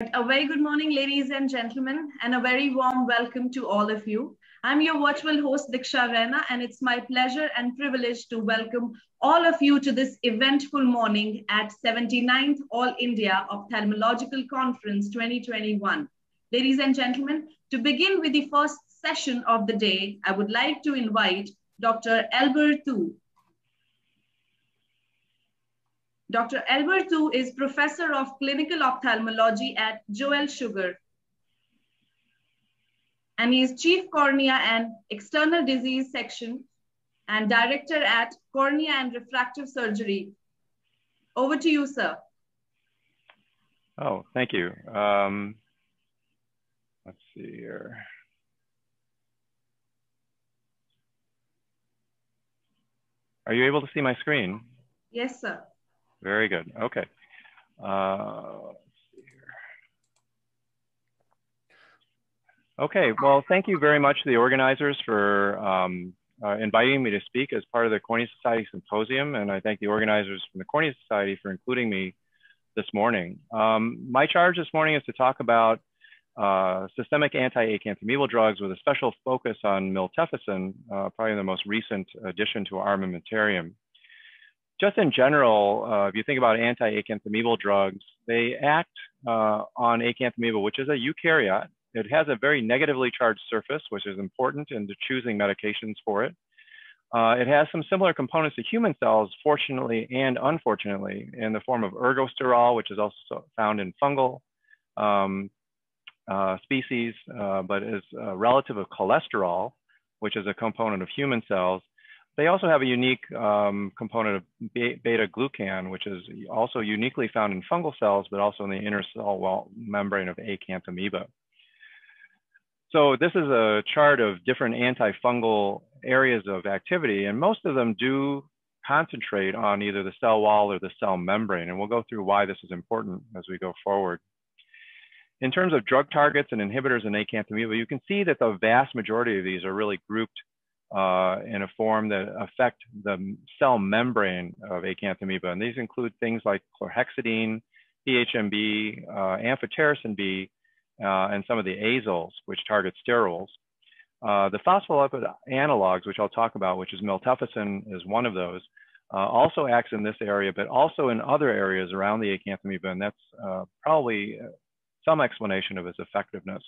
A very good morning, ladies and gentlemen, and a very warm welcome to all of you. I'm your virtual host, Diksha Rana, and it's my pleasure and privilege to welcome all of you to this eventful morning at 79th All India Ophthalmological Conference 2021. Ladies and gentlemen, to begin with the first session of the day, I would like to invite Dr. Albert Dr. Albert Tu is professor of clinical ophthalmology at Joel Sugar. And he is chief cornea and external disease section and director at cornea and refractive surgery. Over to you, sir. Oh, thank you. Um, let's see here. Are you able to see my screen? Yes, sir. Very good. Okay. Uh, okay. Well, thank you very much to the organizers for um, uh, inviting me to speak as part of the Cornea Society Symposium. And I thank the organizers from the Cornea Society for including me this morning. Um, my charge this morning is to talk about uh, systemic anti-acanthamoebal drugs with a special focus on miltefosine, uh, probably the most recent addition to our armamentarium just in general, uh, if you think about anti-acanthamoebal drugs, they act uh, on acanthamoeba, which is a eukaryote. It has a very negatively charged surface, which is important in choosing medications for it. Uh, it has some similar components to human cells, fortunately and unfortunately, in the form of ergosterol, which is also found in fungal um, uh, species, uh, but is a relative of cholesterol, which is a component of human cells. They also have a unique um, component of beta glucan, which is also uniquely found in fungal cells, but also in the inner cell wall membrane of acanthamoeba. So this is a chart of different antifungal areas of activity, and most of them do concentrate on either the cell wall or the cell membrane, and we'll go through why this is important as we go forward. In terms of drug targets and inhibitors in acanthamoeba, you can see that the vast majority of these are really grouped uh, in a form that affect the cell membrane of acanthamoeba. And these include things like chlorhexidine, PHMB, uh, amphotericin B, uh, and some of the azoles, which target sterols. Uh, the phospholipid analogs, which I'll talk about, which is miltefosine, is one of those, uh, also acts in this area, but also in other areas around the acanthamoeba, and that's uh, probably some explanation of its effectiveness.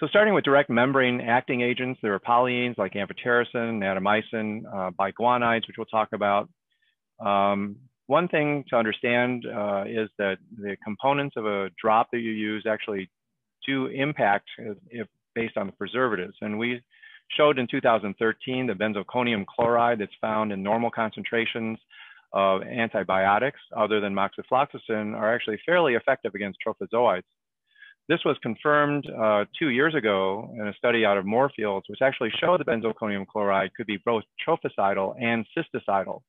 So starting with direct membrane acting agents, there are polyenes like amphotericin, natamycin, uh, biguanides, which we'll talk about. Um, one thing to understand uh, is that the components of a drop that you use actually do impact if, if based on the preservatives. And we showed in 2013 the benzalkonium chloride that's found in normal concentrations of antibiotics other than moxifloxacin are actually fairly effective against trophozoites. This was confirmed uh, two years ago in a study out of Moorfields, which actually showed that benzalkonium chloride could be both trophicidal and cysticidal.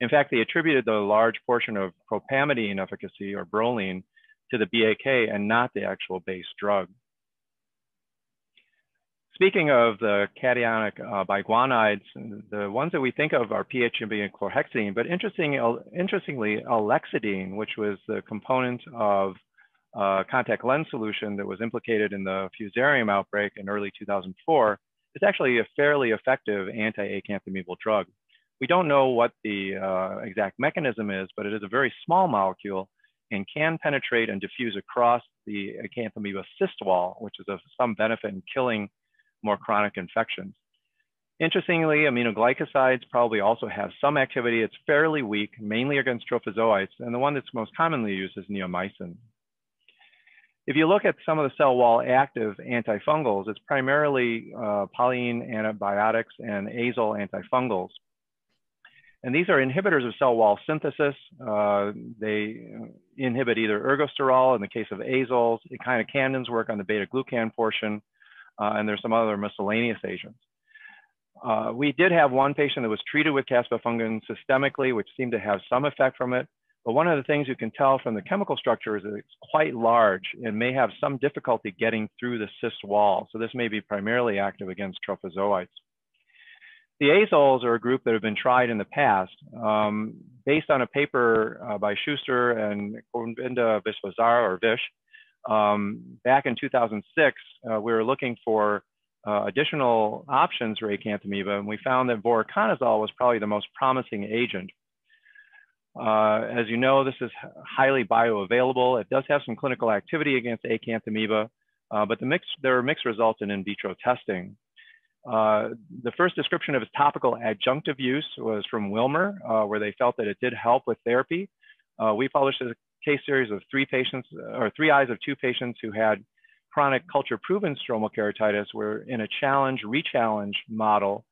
In fact, they attributed the large portion of propamidine efficacy or Brolene to the BAK and not the actual base drug. Speaking of the cationic uh, biguanides, the ones that we think of are PHMB and chlorhexidine, but interesting, interestingly, alexidine, which was the component of uh, contact lens solution that was implicated in the fusarium outbreak in early 2004 is actually a fairly effective anti-acanthamoebal drug. We don't know what the uh, exact mechanism is, but it is a very small molecule and can penetrate and diffuse across the acanthamoeba cyst wall, which is of some benefit in killing more chronic infections. Interestingly, aminoglycosides probably also have some activity. It's fairly weak, mainly against trophozoites, and the one that's most commonly used is neomycin. If you look at some of the cell wall active antifungals, it's primarily uh, polyene antibiotics and azole antifungals. And these are inhibitors of cell wall synthesis. Uh, they inhibit either ergosterol in the case of azoles, echinocandins work on the beta glucan portion, uh, and there's some other miscellaneous agents. Uh, we did have one patient that was treated with caspofungin systemically, which seemed to have some effect from it. But one of the things you can tell from the chemical structure is that it's quite large and may have some difficulty getting through the cyst wall. So this may be primarily active against trophozoites. The azoles are a group that have been tried in the past. Um, based on a paper uh, by Schuster and Govinda Visvesvara or Vish, um, back in 2006, uh, we were looking for uh, additional options for acanthamoeba, and we found that voriconazole was probably the most promising agent. Uh, as you know, this is highly bioavailable. It does have some clinical activity against acanthamoeba, uh, but the mix, there are mixed results in in vitro testing. Uh, the first description of its topical adjunctive use was from Wilmer, uh, where they felt that it did help with therapy. Uh, we published a case series of three patients, or three eyes of two patients who had chronic culture-proven stromal keratitis, where in a challenge, re-challenge model,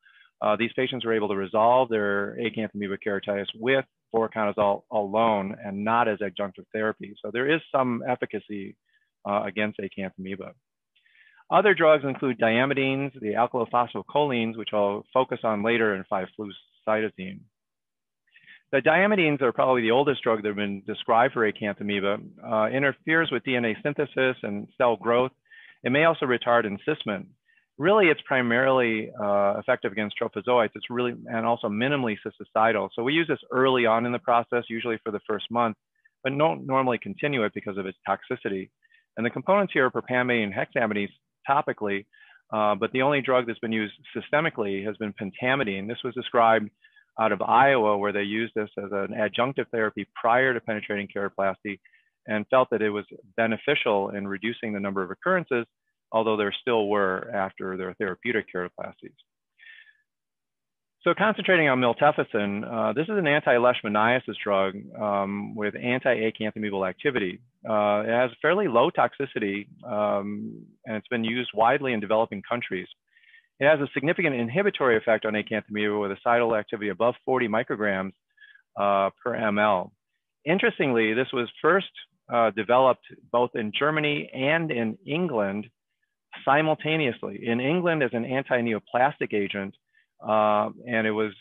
uh, these patients were able to resolve their acanthamoeba keratitis with voriconazole alone and not as adjunctive therapy. So there is some efficacy uh, against acanthamoeba. Other drugs include diamidines, the alkylphosphocholines, which I'll focus on later, and 5-flucytosine. The diamidines are probably the oldest drug that have been described for acanthamoeba. Uh, interferes with DNA synthesis and cell growth. It may also retard encystment. Really, it's primarily uh, effective against trophozoites. It's really, and also minimally cysticidal. So we use this early on in the process, usually for the first month, but don't normally continue it because of its toxicity. And the components here are propamidine and hexamidine topically, uh, but the only drug that's been used systemically has been pentamidine. This was described out of Iowa where they used this as an adjunctive therapy prior to penetrating keratoplasty and felt that it was beneficial in reducing the number of occurrences, although there still were after their therapeutic keratoplasties. So concentrating on miltefosine, uh, this is an anti-leishmaniasis drug um, with anti-acanthamoebal activity. Uh, it has fairly low toxicity, um, and it's been used widely in developing countries. It has a significant inhibitory effect on acanthamoeba with a cidal activity above 40 micrograms uh, per ml. Interestingly, this was first uh, developed both in Germany and in England simultaneously. In England as an anti-neoplastic agent, uh, and it was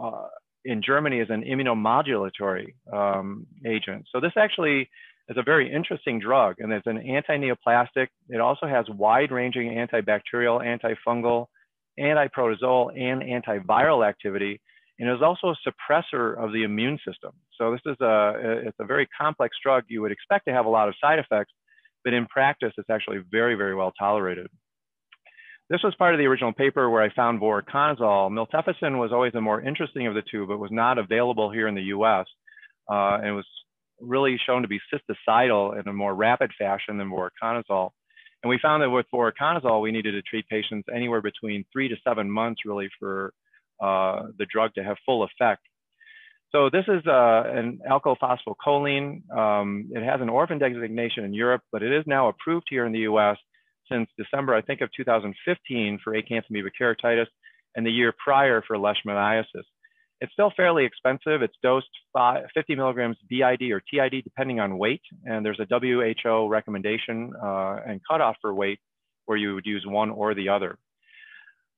uh, in Germany as an immunomodulatory um, agent. So this actually is a very interesting drug, and it's an anti-neoplastic. It also has wide-ranging antibacterial, antifungal, antiprotozoal, and antiviral activity, and is also a suppressor of the immune system. So this is a it's a very complex drug. You would expect to have a lot of side effects, but in practice, it's actually very, very well tolerated. This was part of the original paper where I found voriconazole. Miltefosine was always the more interesting of the two, but was not available here in the US. Uh, and was really shown to be cysticidal in a more rapid fashion than voriconazole. And we found that with voriconazole, we needed to treat patients anywhere between three to seven months really for uh, the drug to have full effect. So this is uh, an alkylphosphocholine. Um, it has an orphan designation in Europe, but it is now approved here in the US since December, I think, of 2015 for acanthamoeba keratitis and the year prior for leishmaniasis. It's still fairly expensive. It's dosed 50 milligrams BID or TID depending on weight, and there's a WHO recommendation uh, and cutoff for weight where you would use one or the other.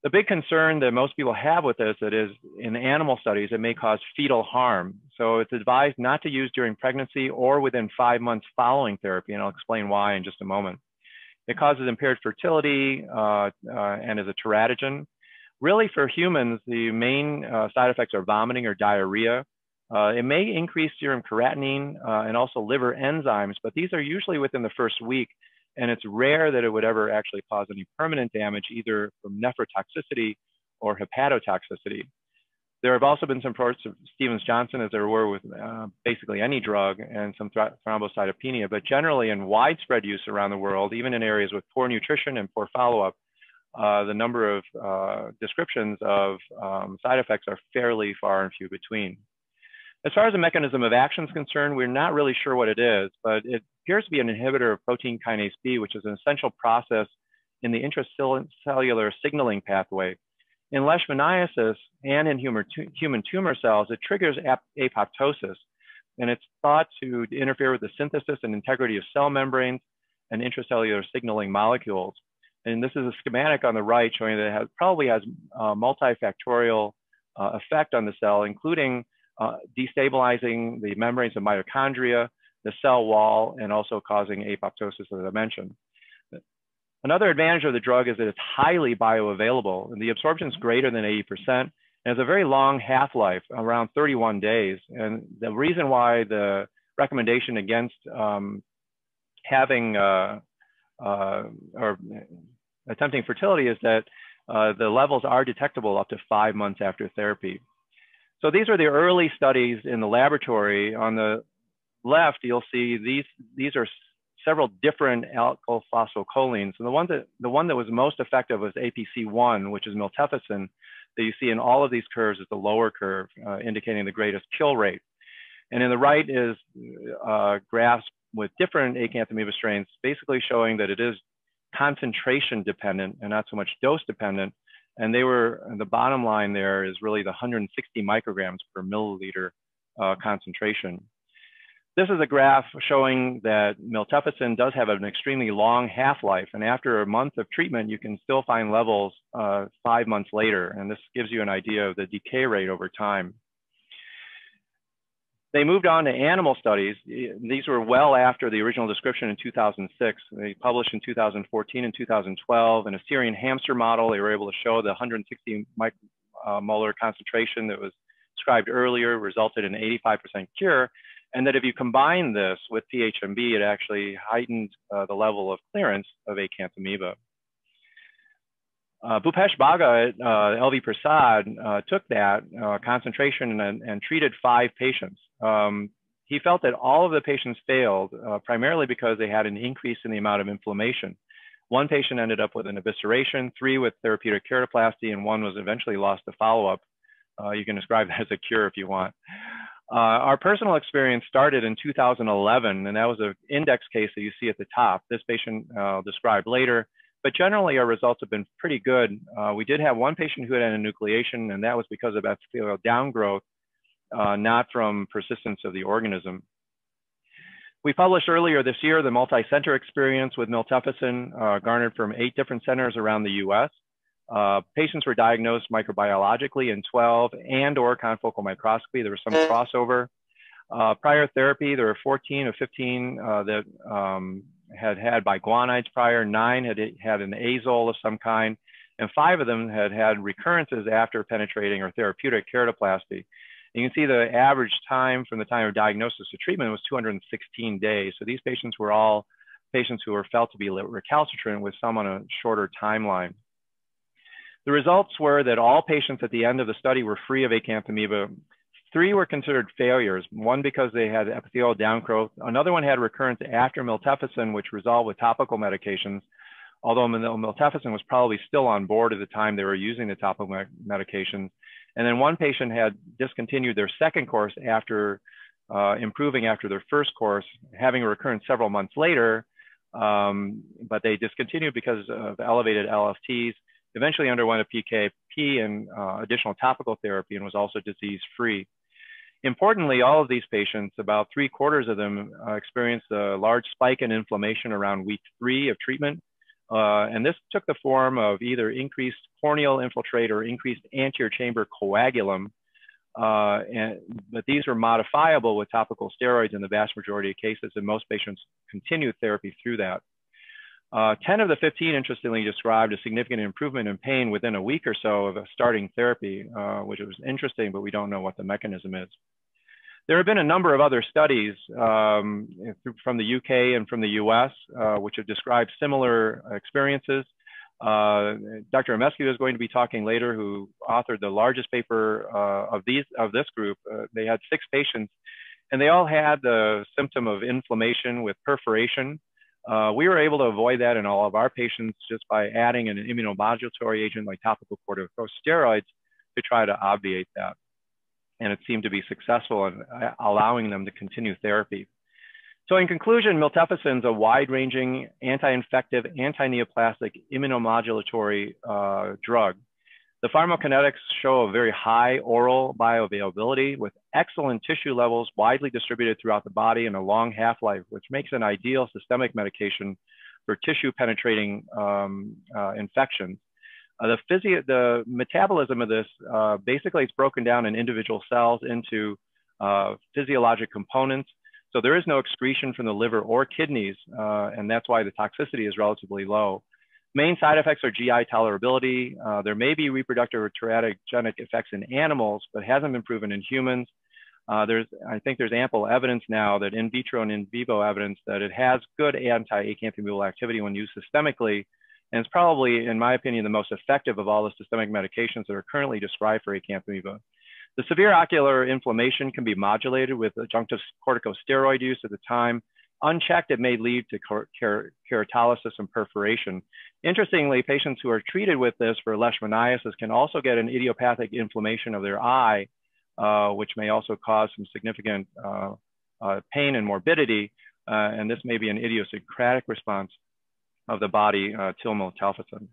The big concern that most people have with this is in animal studies, it may cause fetal harm. So it's advised not to use during pregnancy or within five months following therapy, and I'll explain why in just a moment. It causes impaired fertility uh, uh, and is a teratogen. Really, for humans, the main uh, side effects are vomiting or diarrhea. Uh, it may increase serum creatinine uh, and also liver enzymes, but these are usually within the first week, and it's rare that it would ever actually cause any permanent damage, either from nephrotoxicity or hepatotoxicity. There have also been some reports of Stevens-Johnson, as there were with uh, basically any drug, and some th thrombocytopenia. But generally, in widespread use around the world, even in areas with poor nutrition and poor follow-up, uh, the number of uh, descriptions of um, side effects are fairly far and few between. As far as the mechanism of action is concerned, we're not really sure what it is, but it appears to be an inhibitor of protein kinase B, which is an essential process in the intracellular signaling pathway in leishmaniasis and in human, human tumor cells, it triggers ap apoptosis, and it's thought to interfere with the synthesis and integrity of cell membranes and intracellular signaling molecules. And this is a schematic on the right showing that it has, probably has a multifactorial uh, effect on the cell, including uh, destabilizing the membranes of mitochondria, the cell wall, and also causing apoptosis, as I mentioned. Another advantage of the drug is that it's highly bioavailable and the absorption is greater than 80%. And it's a very long half-life, around 31 days. And the reason why the recommendation against um, having uh, uh, or attempting fertility is that uh, the levels are detectable up to five months after therapy. So these are the early studies in the laboratory. On the left, you'll see these, these are several different alkyl phosphocholine. And the one that, the one that was most effective was APC1, which is miltefosine, that you see in all of these curves is the lower curve, uh, indicating the greatest kill rate. And in the right is uh, graphs with different acanthamoeba strains, basically showing that it is concentration dependent and not so much dose dependent. And they were, the bottom line there is really the 160 micrograms per milliliter uh, concentration. This is a graph showing that miltefosine does have an extremely long half-life, and after a month of treatment, you can still find levels uh, five months later, and this gives you an idea of the decay rate over time. They moved on to animal studies. These were well after the original description in 2006. They published in 2014 and 2012 in a Syrian hamster model. They were able to show the 160 micromolar uh, concentration that was described earlier resulted in 85% cure. And that if you combine this with PHMB, it actually heightened uh, the level of clearance of acanthamoeba. Uh, Bhupesh Bagga at uh, LV Prasad uh, took that uh, concentration and, and, treated five patients. Um, he felt that all of the patients failed uh, primarily because they had an increase in the amount of inflammation. One patient ended up with an evisceration, three with therapeutic keratoplasty, and one was eventually lost to follow-up. Uh, you can describe that as a cure if you want. Uh, our personal experience started in 2011, and that was an index case that you see at the top. This patient uh, describe later, but generally our results have been pretty good. Uh, we did have one patient who had enucleation, and that was because of epithelial downgrowth, uh, not from persistence of the organism. We published earlier this year the multi-center experience with miltefosine uh, garnered from eight different centers around the US. Uh, patients were diagnosed microbiologically in 12 and or confocal microscopy. There was some crossover. Uh, prior therapy, there were 14 or 15 uh, that um, had had biguanides prior, nine had had an azole of some kind, and five of them had had recurrences after penetrating or therapeutic keratoplasty. You can see the average time from the time of diagnosis to treatment was 216 days. So these patients were all patients who were felt to be recalcitrant with some on a shorter timeline. The results were that all patients at the end of the study were free of acanthamoeba. Three were considered failures, one because they had epithelial downgrowth. Another one had recurrence after miltefosine, which resolved with topical medications, although miltefosine was probably still on board at the time they were using the topical medications. And then one patient had discontinued their second course after uh, improving after their first course, having a recurrence several months later, um, but they discontinued because of elevated LFTs eventually underwent a PKP and uh, additional topical therapy and was also disease free. Importantly, all of these patients, about three quarters of them uh, experienced a large spike in inflammation around week three of treatment. Uh, and this took the form of either increased corneal infiltrate or increased anterior chamber coagulum. Uh, and, but these were modifiable with topical steroids in the vast majority of cases, and most patients continued therapy through that. Uh, 10 of the 15, interestingly, described a significant improvement in pain within a week or so of starting therapy, uh, which was interesting, but we don't know what the mechanism is. There have been a number of other studies um, from the UK and from the US, uh, which have described similar experiences. Uh, Dr. Amescua is going to be talking later, who authored the largest paper uh, of these of this group. Uh, they had six patients, and they all had the symptom of inflammation with perforation uh, we were able to avoid that in all of our patients just by adding an immunomodulatory agent like topical corticosteroids to try to obviate that. And it seemed to be successful in uh, allowing them to continue therapy. So in conclusion, miltefosine is a wide-ranging anti-infective, anti-neoplastic immunomodulatory uh, drug the pharmacokinetics show a very high oral bioavailability with excellent tissue levels widely distributed throughout the body and a long half-life, which makes an ideal systemic medication for tissue penetrating um, uh, infections. Uh, the, physio the metabolism of this, uh, basically it's broken down in individual cells into uh, physiologic components. So there is no excretion from the liver or kidneys, uh, and that's why the toxicity is relatively low. Main side effects are GI tolerability. Uh, there may be reproductive or teratogenic effects in animals, but hasn't been proven in humans. Uh, there's, I think there's ample evidence now that in vitro and in vivo evidence that it has good anti-acanthamoebal activity when used systemically. And it's probably, in my opinion, the most effective of all the systemic medications that are currently described for acanthamoeba. The severe ocular inflammation can be modulated with adjunctive corticosteroid use at the time. Unchecked, it may lead to keratolysis and perforation. Interestingly, patients who are treated with this for leishmaniasis can also get an idiopathic inflammation of their eye, uh, which may also cause some significant uh, uh, pain and morbidity. Uh, and this may be an idiosyncratic response of the body uh, miltefosine.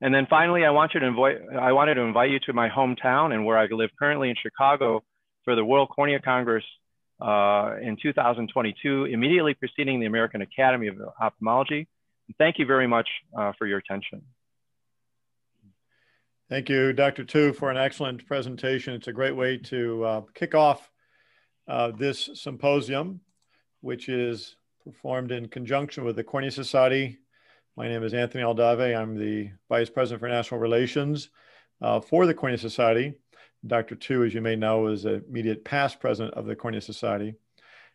And then finally, I, want you to invite, I wanted to invite you to my hometown and where I live currently in Chicago for the World Cornea Congress uh, in 2022, immediately preceding the American Academy of Ophthalmology. Thank you very much uh, for your attention. Thank you, Dr. Tu, for an excellent presentation. It's a great way to uh, kick off uh, this symposium, which is performed in conjunction with the Cornea Society. My name is Anthony Aldave. I'm the Vice President for National Relations uh, for the Cornea Society. Dr. Tu, as you may know, is the immediate past president of the Cornea Society.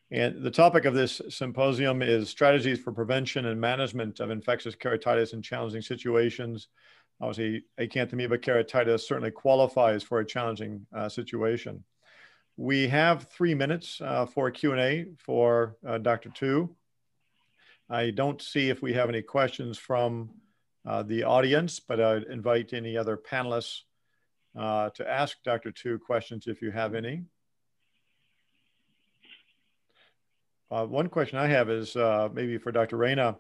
And the topic of this symposium is strategies for prevention and management of infectious keratitis in challenging situations. Obviously, acanthamoeba keratitis certainly qualifies for a challenging uh, situation. We have three minutes uh, for Q&A for uh, Dr. Tu. I don't see if we have any questions from uh, the audience, but I'd invite any other panelists uh, to ask Dr. Tu questions if you have any. Uh, one question I have is uh, maybe for Dr. Raina.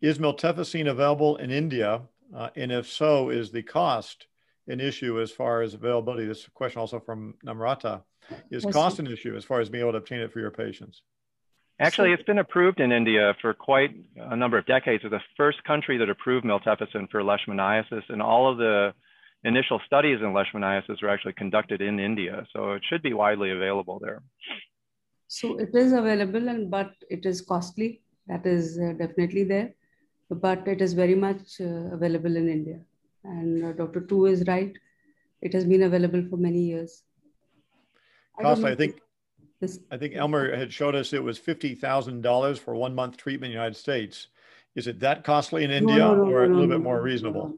Is miltefosine available in India? Uh, and if so, is the cost an issue as far as availability? This question also from Namrata. Is cost an issue as far as being able to obtain it for your patients? Actually, it's been approved in India for quite a number of decades. It's the first country that approved miltefosine for leishmaniasis, and all of the initial studies in leishmaniasis were actually conducted in India, so it should be widely available there. So it is available, and but it is costly. That is uh, definitely there, but it is very much uh, available in India. And uh, Dr. Tu is right; it has been available for many years. Cost, I, I think. This, I think Elmer had showed us it was fifty thousand dollars for one month treatment in the United States. Is it that costly in India, no, no, no, or a little bit more reasonable?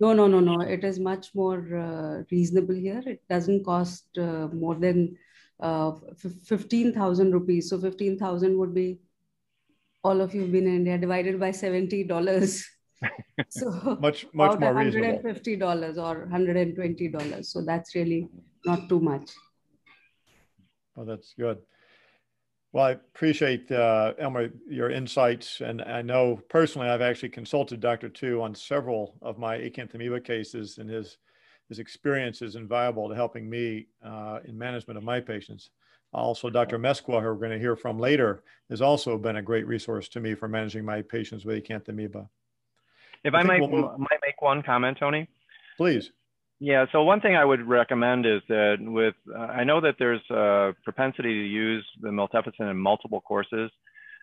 No, no, no, no. It is much more uh, reasonable here. It doesn't cost uh, more than uh, 15,000 rupees. So 15,000 would be all of you have been in India divided by $70. so much, much more $150 or $120. So that's really not too much. Oh, that's good. Well, I appreciate, uh, Elmer, your insights. And I know personally, I've actually consulted Dr. Tu on several of my acanthamoeba cases, and his, his experience is invaluable to helping me uh, in management of my patients. Also, Dr. Mesqua, who we're going to hear from later, has also been a great resource to me for managing my patients with acanthamoeba. If I, I might, we'll might make one comment, Tony? Please. Yeah, so one thing I would recommend is that with, uh, I know that there's a propensity to use the miltefosine in multiple courses.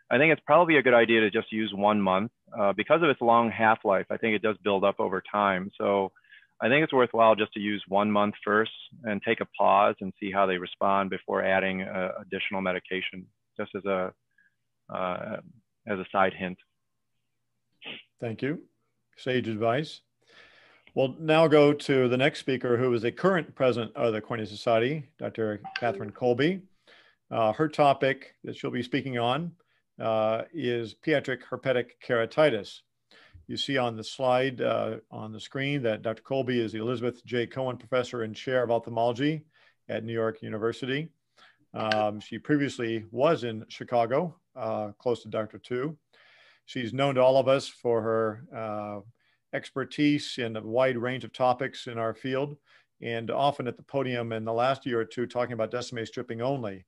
I think it's probably a good idea to just use one month uh, because of its long half-life. I think it does build up over time. So I think it's worthwhile just to use one month first and take a pause and see how they respond before adding uh, additional medication, just as a uh, as a side hint. Thank you. Sage advice. We'll now go to the next speaker, who is a current president of the Cornea Society, Dr. Kathryn Colby. Uh, her topic that she'll be speaking on uh, is pediatric herpetic keratitis. You see on the slide uh, on the screen that Dr. Colby is the Elizabeth J. Cohen Professor and Chair of Ophthalmology at New York University. Um, she previously was in Chicago, uh, close to Dr. Tu. She's known to all of us for her uh, expertise in a wide range of topics in our field, and often at the podium in the last year or two talking about Descemet stripping only.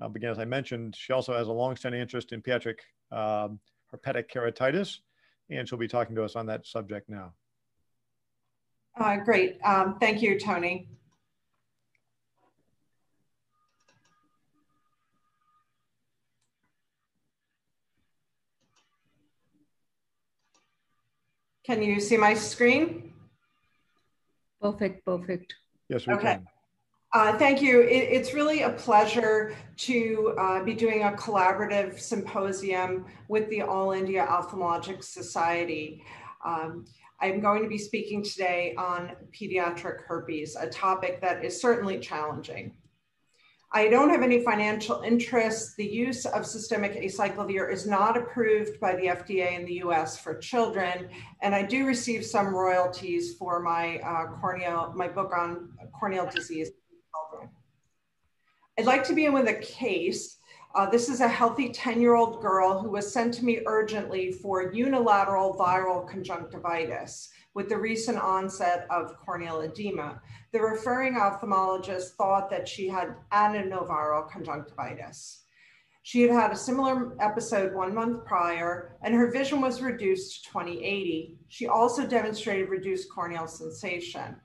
Uh, again, as I mentioned, she also has a longstanding interest in pediatric um, herpetic keratitis, and she'll be talking to us on that subject now. Uh, great. Um, thank you, Tony. Can you see my screen? Perfect, perfect. Yes, we Okay. can. Uh, thank you. It, it's really a pleasure to uh, be doing a collaborative symposium with the All India Ophthalmologic Society. Um, I'm going to be speaking today on pediatric herpes, a topic that is certainly challenging. I don't have any financial interest. The use of systemic acyclovir is not approved by the FDA in the US for children, and I do receive some royalties for my uh, corneal, my book on corneal disease. I'd like to begin with a case. Uh, this is a healthy 10 year old girl who was sent to me urgently for unilateral viral conjunctivitis with the recent onset of corneal edema. The referring ophthalmologist thought that she had adenoviral conjunctivitis. She had had a similar episode one month prior, and her vision was reduced to 2080. She also demonstrated reduced corneal sensation.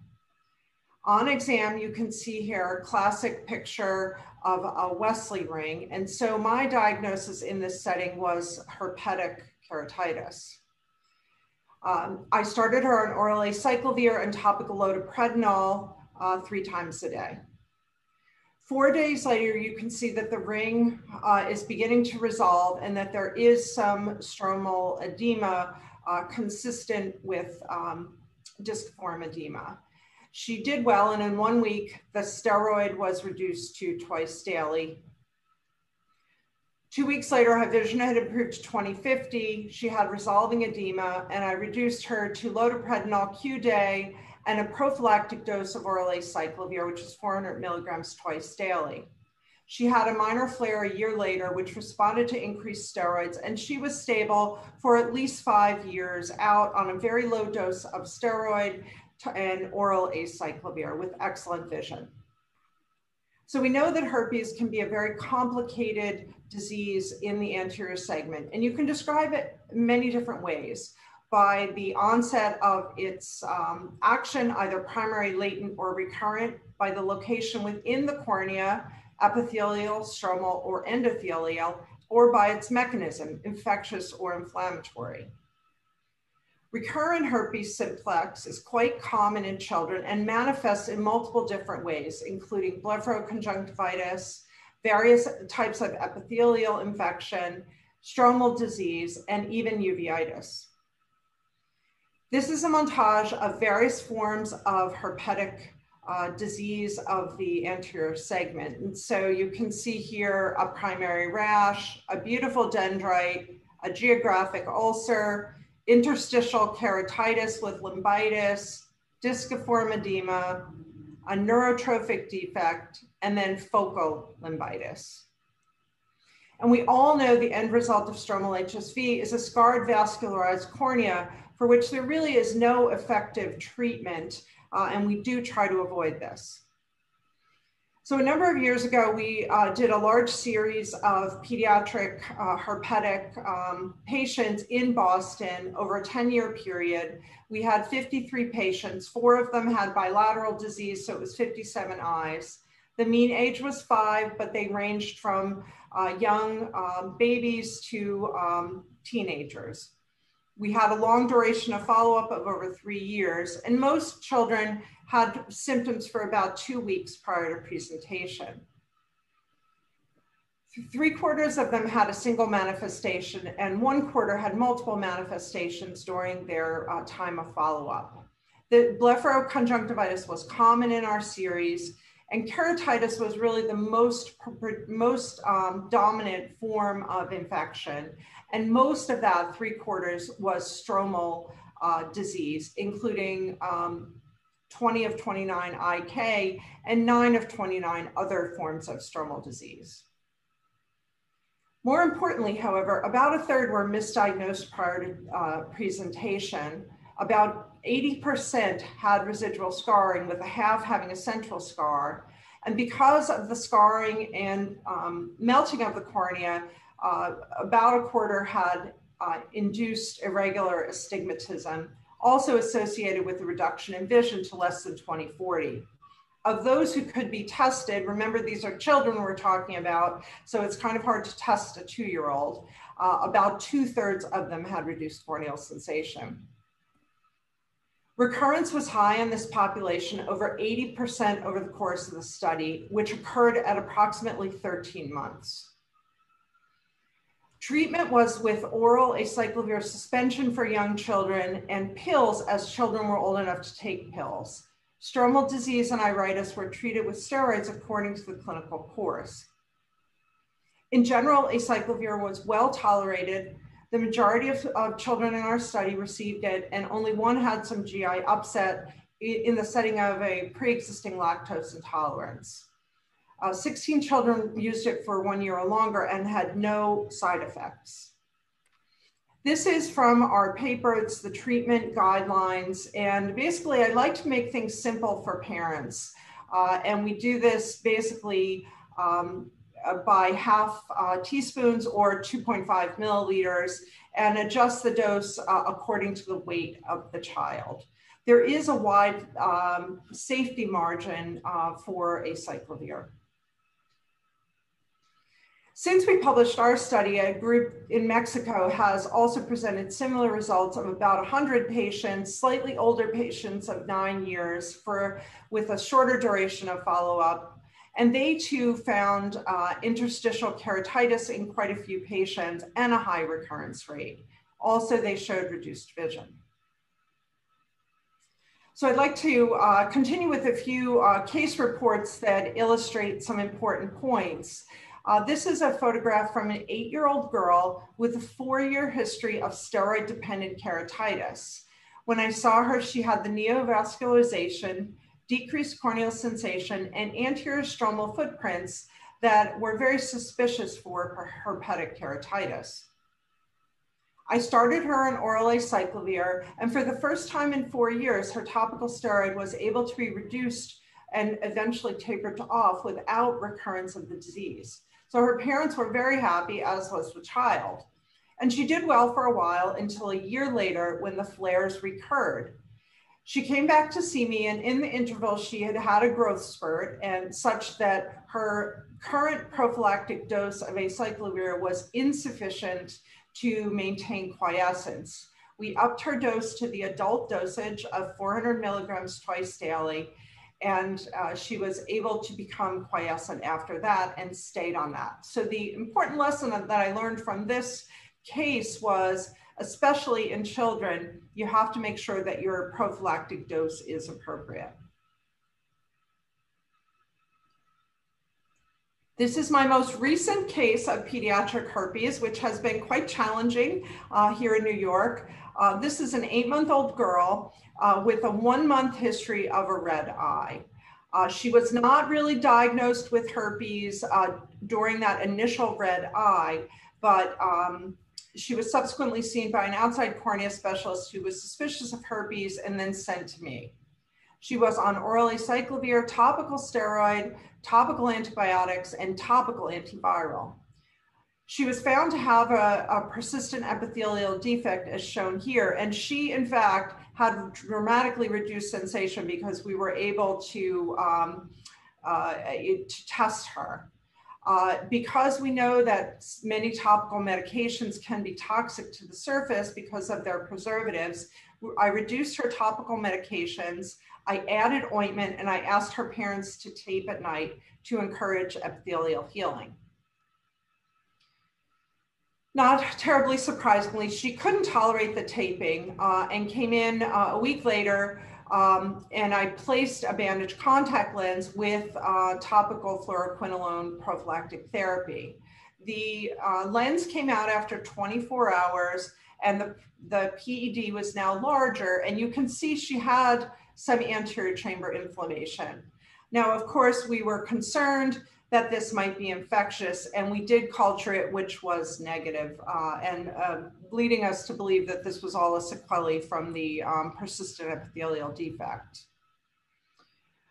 On exam, you can see here a classic picture of a Wessely ring. And so my diagnosis in this setting was herpetic keratitis. Um, I started her on oral acyclovir and topical loteprednol uh, three times a day. Four days later, you can see that the ring uh, is beginning to resolve and that there is some stromal edema uh, consistent with um, edema. She did well, and in one week, the steroid was reduced to twice daily. Two weeks later, her vision had improved to 2050. She had resolving edema, and I reduced her to loteprednol Q day and a prophylactic dose of oral acyclovir, which is 400 milligrams twice daily. She had a minor flare a year later, which responded to increased steroids, and she was stable for at least five years out on a very low dose of steroid and oral acyclovir with excellent vision. So we know that herpes can be a very complicated disease in the anterior segment, and you can describe it many different ways by the onset of its um, action, either primary, latent, or recurrent, by the location within the cornea, epithelial, stromal, or endothelial, or by its mechanism, infectious or inflammatory. Recurrent herpes simplex is quite common in children and manifests in multiple different ways, including blepharoconjunctivitis, various types of epithelial infection, stromal disease, and even uveitis. This is a montage of various forms of herpetic uh, disease of the anterior segment. And so you can see here a primary rash, a beautiful dendrite, a geographic ulcer, interstitial keratitis with limbitis, disciform edema, a neurotrophic defect, and then focal limbitis. And we all know the end result of stromal HSV is a scarred vascularized cornea for which there really is no effective treatment, uh, and we do try to avoid this. So a number of years ago, we uh, did a large series of pediatric uh, herpetic um, patients in Boston over a 10 year period. We had 53 patients, four of them had bilateral disease, so it was 57 eyes. The mean age was five, but they ranged from uh, young um, babies to um, teenagers. We had a long duration of follow up of over three years, and most children had symptoms for about two weeks prior to presentation. Three quarters of them had a single manifestation, and one quarter had multiple manifestations during their uh, time of follow up. The blepharoconjunctivitis was common in our series, and keratitis was really the most, most um, dominant form of infection. And most of that, three quarters, was stromal uh, disease, including um, 20 of 29 IK and 9 of 29 other forms of stromal disease. More importantly, however, about a third were misdiagnosed prior to uh, presentation. About 80% had residual scarring, with a half having a central scar. And because of the scarring and um, melting of the cornea, uh, about a quarter had uh, induced irregular astigmatism, also associated with a reduction in vision to less than 2040. Of those who could be tested, remember these are children we're talking about, so it's kind of hard to test a two year old. Uh, about two thirds of them had reduced corneal sensation. Recurrence was high in this population, over 80% over the course of the study, which occurred at approximately 13 months. Treatment was with oral acyclovir suspension for young children and pills as children were old enough to take pills. Stromal disease and iritis were treated with steroids according to the clinical course. In general, acyclovir was well tolerated the majority of, of children in our study received it, and only one had some GI upset in the setting of a pre-existing lactose intolerance. Uh, 16 children used it for one year or longer and had no side effects. This is from our paper, it's the treatment guidelines. And basically, I like to make things simple for parents. Uh, and we do this basically um, by half uh, teaspoons or 2.5 milliliters and adjust the dose uh, according to the weight of the child. There is a wide um, safety margin uh, for acyclovir. Since we published our study, a group in Mexico has also presented similar results of about 100 patients, slightly older patients of nine years for, with a shorter duration of follow-up and they too found uh, interstitial keratitis in quite a few patients and a high recurrence rate. Also, they showed reduced vision. So I'd like to uh, continue with a few uh, case reports that illustrate some important points. Uh, this is a photograph from an eight-year-old girl with a four-year history of steroid-dependent keratitis. When I saw her, she had the neovascularization, decreased corneal sensation, and anterior stromal footprints that were very suspicious for herpetic keratitis. I started her on oral acyclovir, and for the first time in four years, her topical steroid was able to be reduced and eventually tapered off without recurrence of the disease. So her parents were very happy, as was the child. And she did well for a while until a year later when the flares recurred. She came back to see me, and in the interval, she had had a growth spurt, and such that her current prophylactic dose of acyclovir was insufficient to maintain quiescence. We upped her dose to the adult dosage of 400 milligrams twice daily, and uh, she was able to become quiescent after that and stayed on that. So the important lesson that I learned from this case was especially in children, you have to make sure that your prophylactic dose is appropriate. This is my most recent case of pediatric herpes, which has been quite challenging uh, here in New York. Uh, this is an eight month old girl uh, with a one month history of a red eye. Uh, she was not really diagnosed with herpes uh, during that initial red eye, but um, she was subsequently seen by an outside cornea specialist who was suspicious of herpes and then sent to me. She was on oral acyclovir, topical steroid, topical antibiotics, and topical antiviral. She was found to have a, a, persistent epithelial defect as shown here. And she, in fact, had dramatically reduced sensation because we were able to, um, uh, to test her. Uh, because we know that many topical medications can be toxic to the surface because of their preservatives, I reduced her topical medications, I added ointment, and I asked her parents to tape at night to encourage epithelial healing. Not terribly surprisingly, she couldn't tolerate the taping uh, and came in uh, a week later um, and I placed a bandage contact lens with uh, topical fluoroquinolone prophylactic therapy. The uh, lens came out after 24 hours and the, the PED was now larger and you can see she had some anterior chamber inflammation. Now, of course, we were concerned that this might be infectious. And we did culture it, which was negative, uh, and uh, leading us to believe that this was all a sequelae from the um, persistent epithelial defect.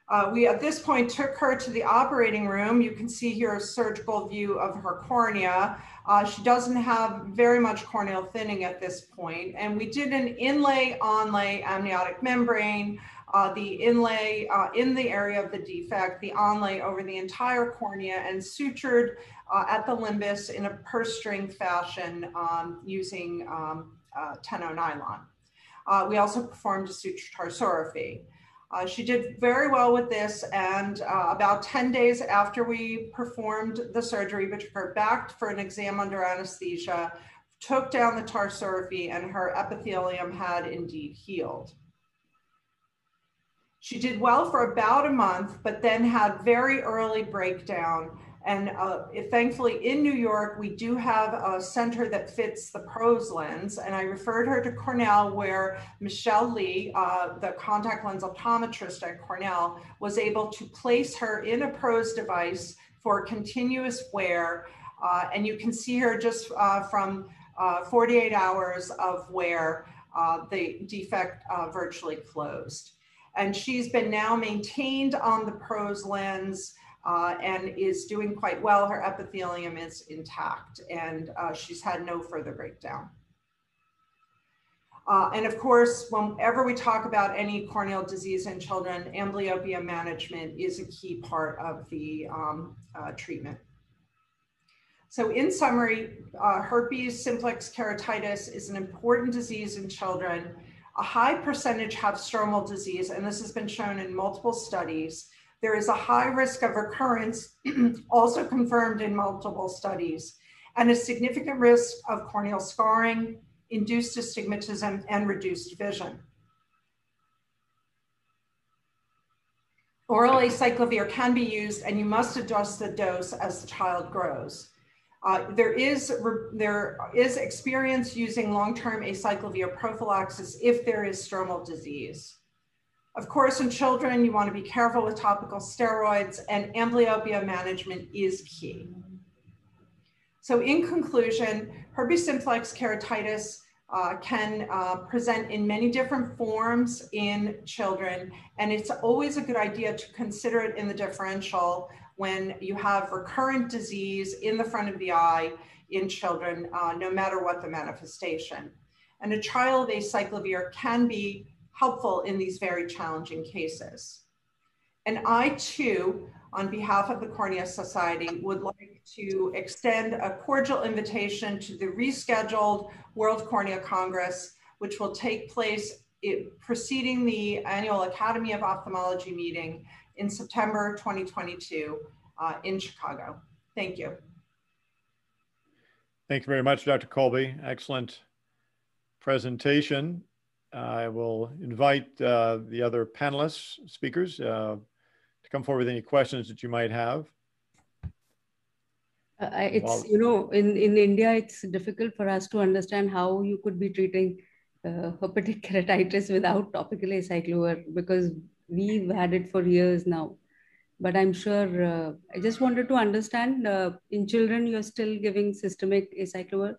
Uh, we at this point took her to the operating room. You can see here a surgical view of her cornea. Uh, she doesn't have very much corneal thinning at this point. And we did an inlay onlay amniotic membrane uh, the inlay uh, in the area of the defect, the onlay over the entire cornea, and sutured uh, at the limbus in a purse string fashion um, using um, uh, 10 nylon. Uh, we also performed a suture tarsorrhaphy. Uh, she did very well with this, and about 10 days after we performed the surgery, took her back for an exam under anesthesia, took down the tarsorrhaphy, and her epithelium had indeed healed. She did well for about a month, but then had very early breakdown and uh, thankfully in New York, we do have a center that fits the PROSE lens. And I referred her to Cornell where Michelle Lee, uh, the contact lens optometrist at Cornell, was able to place her in a PROSE device for continuous wear. Uh, and you can see her just uh, from uh, 48 hours of wear, uh, the defect virtually closed. And she's been now maintained on the PROSE lens uh, and is doing quite well. Her epithelium is intact and uh, she's had no further breakdown. Uh, and of course, whenever we talk about any corneal disease in children, amblyopia management is a key part of the um, uh, treatment. So in summary, uh, herpes simplex keratitis is an important disease in children. A high percentage have stromal disease, and this has been shown in multiple studies. There is a high risk of recurrence, also confirmed in multiple studies, and a significant risk of corneal scarring, induced astigmatism, and reduced vision. Oral acyclovir can be used, and you must adjust the dose as the child grows. Uh, there is there is experience using long-term acyclovir prophylaxis if there is stromal disease. Of course, in children, you want to be careful with topical steroids and amblyopia management is key. So in conclusion, herpes simplex keratitis uh, can uh, present in many different forms in children, and it's always a good idea to consider it in the differential when you have recurrent disease in the front of the eye in children, uh, no matter what the manifestation. And a trial of acyclovir can be helpful in these very challenging cases. And I too, on behalf of the Cornea Society, would like to extend a cordial invitation to the rescheduled World Cornea Congress, which will take place preceding the annual Academy of Ophthalmology meeting in September 2022 uh, in Chicago. Thank you. Thank you very much, Dr. Colby. Excellent presentation. I will invite uh, the other panelists, speakers, uh, to come forward with any questions that you might have. Uh, it's, well, you know, in, in India, it's difficult for us to understand how you could be treating uh, herpetic keratitis without topical acyclovir because we've had it for years now. But I'm sure, uh, I just wanted to understand, uh, in children, you're still giving systemic acyclovir?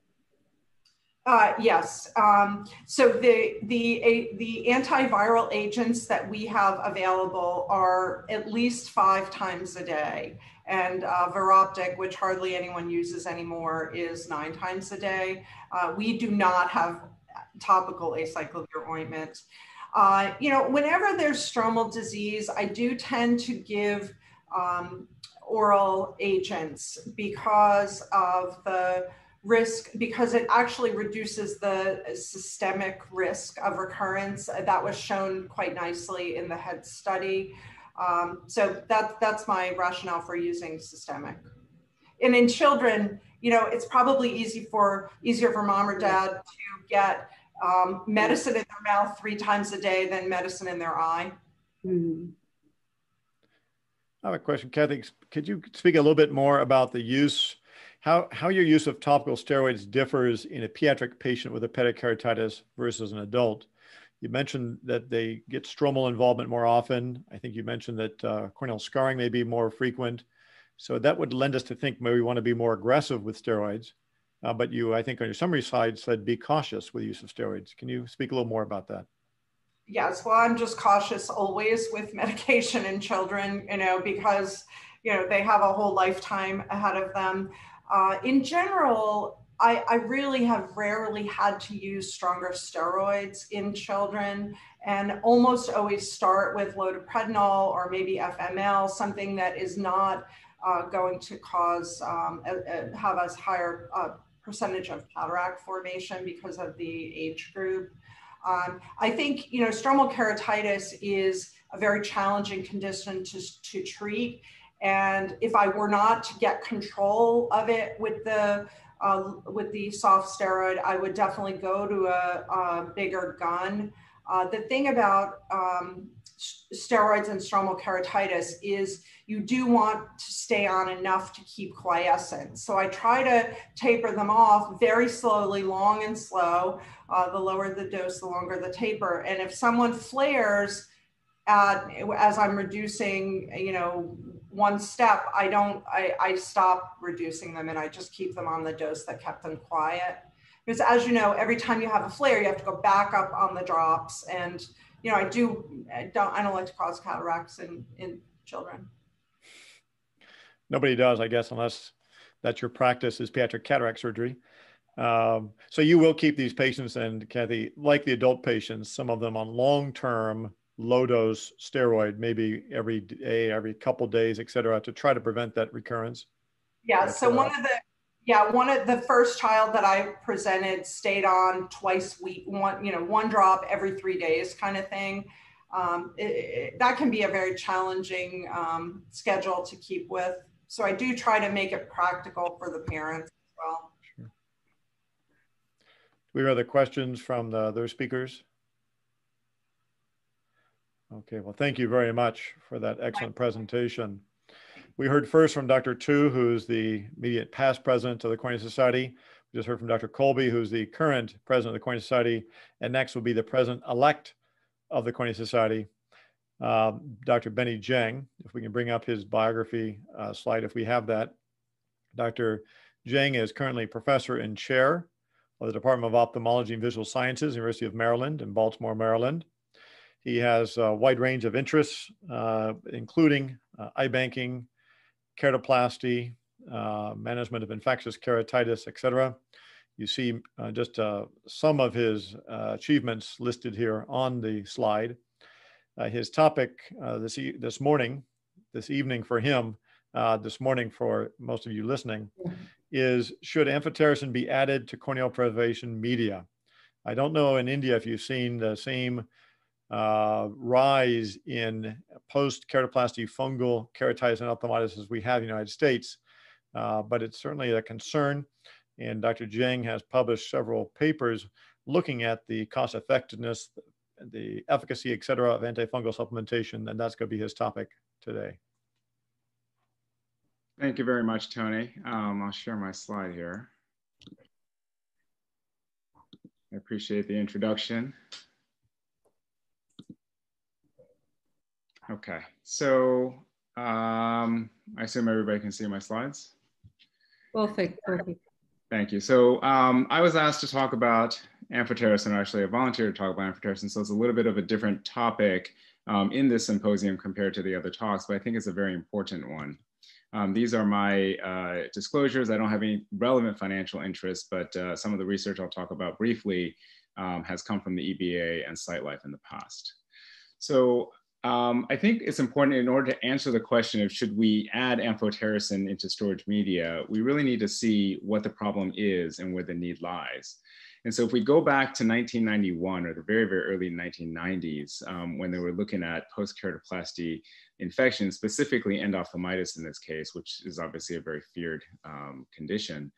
Uh, yes. Um, so the the a, the antiviral agents that we have available are at least five times a day, and uh, which hardly anyone uses anymore, is nine times a day. Uh, we do not have topical acyclovir ointment. Uh, you know, whenever there's stromal disease, I do tend to give um, oral agents because of the risk because it actually reduces the systemic risk of recurrence. That was shown quite nicely in the HEDS study. Um, so that, that's my rationale for using systemic. And in children, you know, it's probably easy for easier for mom or dad to get um, medicine in their mouth three times a day than medicine in their eye. Mm. I have a question, Kathy. Could you speak a little bit more about the use how, how your use of topical steroids differs in a pediatric patient with a perikeratitis versus an adult. You mentioned that they get stromal involvement more often. I think you mentioned that uh, corneal scarring may be more frequent. So that would lend us to think maybe we want to be more aggressive with steroids. Uh, but you, I think on your summary slide said be cautious with use of steroids. Can you speak a little more about that? Yes, well, I'm just cautious always with medication in children, you know, because, you know, they have a whole lifetime ahead of them. Uh, in general, I, I, really have rarely had to use stronger steroids in children and almost always start with loteprednol or maybe FML, something that is not uh, going to cause, um, a, a, have us higher uh, percentage of cataract formation because of the age group. Um, I think, you know, stromal keratitis is a very challenging condition to, to treat. And if I were not to get control of it with the uh, with the soft steroid, I would definitely go to a, a bigger gun. Uh, the thing about um, steroids and stromal keratitis is you do want to stay on enough to keep quiescent. So I try to taper them off very slowly, long and slow. Uh, the lower the dose, the longer the taper. And if someone flares at, as I'm reducing, you know, one step, I don't, I, I stop reducing them and I just keep them on the dose that kept them quiet. Because as you know, every time you have a flare, you have to go back up on the drops. And, you know, I do, I don't, I don't like to cause cataracts in, in children. Nobody does, I guess, unless that's your practice is pediatric cataract surgery. Um, so you will keep these patients and Kathy, like the adult patients, some of them on long-term low dose steroid, maybe every day, every couple days, et cetera, to try to prevent that recurrence? Yeah. So one of the yeah one of the first child that I presented stayed on twice week one you know one drop every three days kind of thing. Um, it, it, that can be a very challenging um, schedule to keep with. So I do try to make it practical for the parents as well. Sure. We have other questions from the other speakers? Okay, well, thank you very much for that excellent presentation. We heard first from Dr. Tu, who's the immediate past president of the Cornea Society. We just heard from Dr. Colby, who's the current president of the Cornea Society. And next will be the president-elect of the Cornea Society, uh, Dr. Bennie Jeng. If we can bring up his biography uh, slide, if we have that. Dr. Jeng is currently professor and chair of the Department of Ophthalmology and Visual Sciences, University of Maryland in Baltimore, Maryland. He has a wide range of interests, uh, including uh, eye banking, keratoplasty, uh, management of infectious keratitis, etc. You see uh, just uh, some of his uh, achievements listed here on the slide. his topic this, e this morning, this evening for him, this morning for most of you listening, is should amphotericin be added to corneal preservation media? I don't know in India if you've seen the same uh, rise in post keratoplasty fungal keratitis and ophthalmitis as we have in the United States, uh, but it's certainly a concern. And Dr. Jeng has published several papers looking at the cost effectiveness, the efficacy, et cetera, of antifungal supplementation, and that's going to be his topic today. Thank you very much, Tony. Um, I'll share my slide here. I appreciate the introduction. Okay, so um, I assume everybody can see my slides. Perfect, perfect. Thank you. So um, I was asked to talk about amphotericin, actually I volunteered to talk about amphotericin, so it's a little bit of a different topic um, in this symposium compared to the other talks, but I think it's a very important one. Um, these are my uh, disclosures. I don't have any relevant financial interests, but uh, some of the research I'll talk about briefly um, has come from the EBA and SightLife in the past. So um, I think it's important in order to answer the question of should we add amphotericin into storage media, we really need to see what the problem is and where the need lies. And so if we go back to 1991 or the very, very early 1990s, um, when they were looking at post-keratoplasty infections, specifically endophthalmitis in this case, which is obviously a very feared um, condition,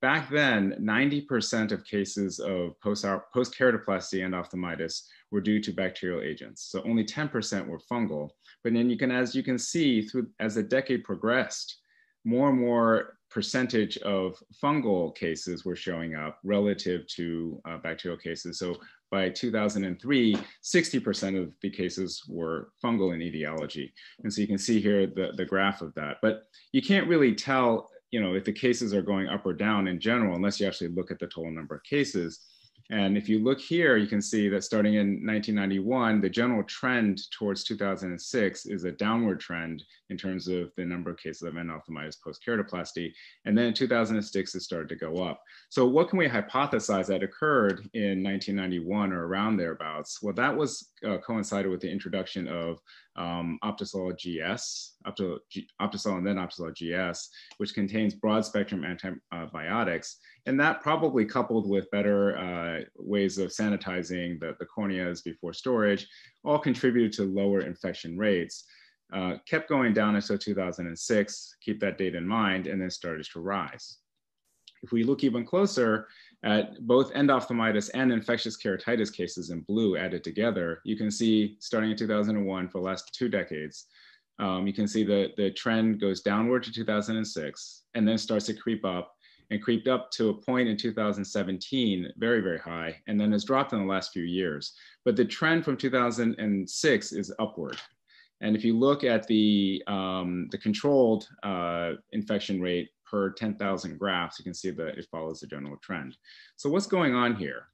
back then, 90% of cases of post-keratoplasty endophthalmitis were due to bacterial agents. So only 10% were fungal. But then you can, as you can see, through as the decade progressed, more and more percentage of fungal cases were showing up relative to uh, bacterial cases. So by 2003, 60% of the cases were fungal in etiology. And so you can see here the, the graph of that. But you can't really tell you know, if the cases are going up or down in general, unless you actually look at the total number of cases. And if you look here, you can see that starting in 1991, the general trend towards 2006 is a downward trend in terms of the number of cases of endophthalmitis post-keratoplasty. And then in 2006, it started to go up. So what can we hypothesize that occurred in 1991 or around thereabouts? Well, that was uh, coincided with the introduction of um, Optisol GS, Optisol, Optisol and then Optisol GS, which contains broad spectrum antibiotics And that probably coupled with better uh, ways of sanitizing the, the corneas before storage all contributed to lower infection rates. Uh, kept going down until 2006, keep that date in mind, and then started to rise. If we look even closer at both endophthalmitis and infectious keratitis cases in blue added together, you can see starting in 2001 for the last two decades, um, you can see the, the trend goes downward to 2006 and then starts to creep up and creeped up to a point in 2017, very, very high, and then has dropped in the last few years. But the trend from 2006 is upward. And if you look at the, um, the controlled uh, infection rate per 10,000 grafts, you can see that it follows the general trend. So what's going on here?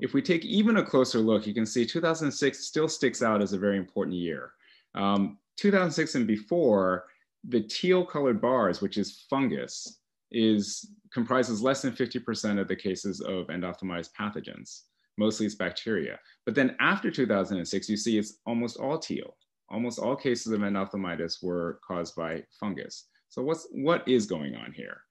If we take even a closer look, you can see 2006 still sticks out as a very important year. Um, 2006 and before, the teal colored bars, which is fungus, is comprises less than 50% of the cases of endophthalmitis pathogens. Mostly it's bacteria. But then after 2006, you see it's almost all teal. Almost all cases of endophthalmitis were caused by fungus. So what's, what is going on here?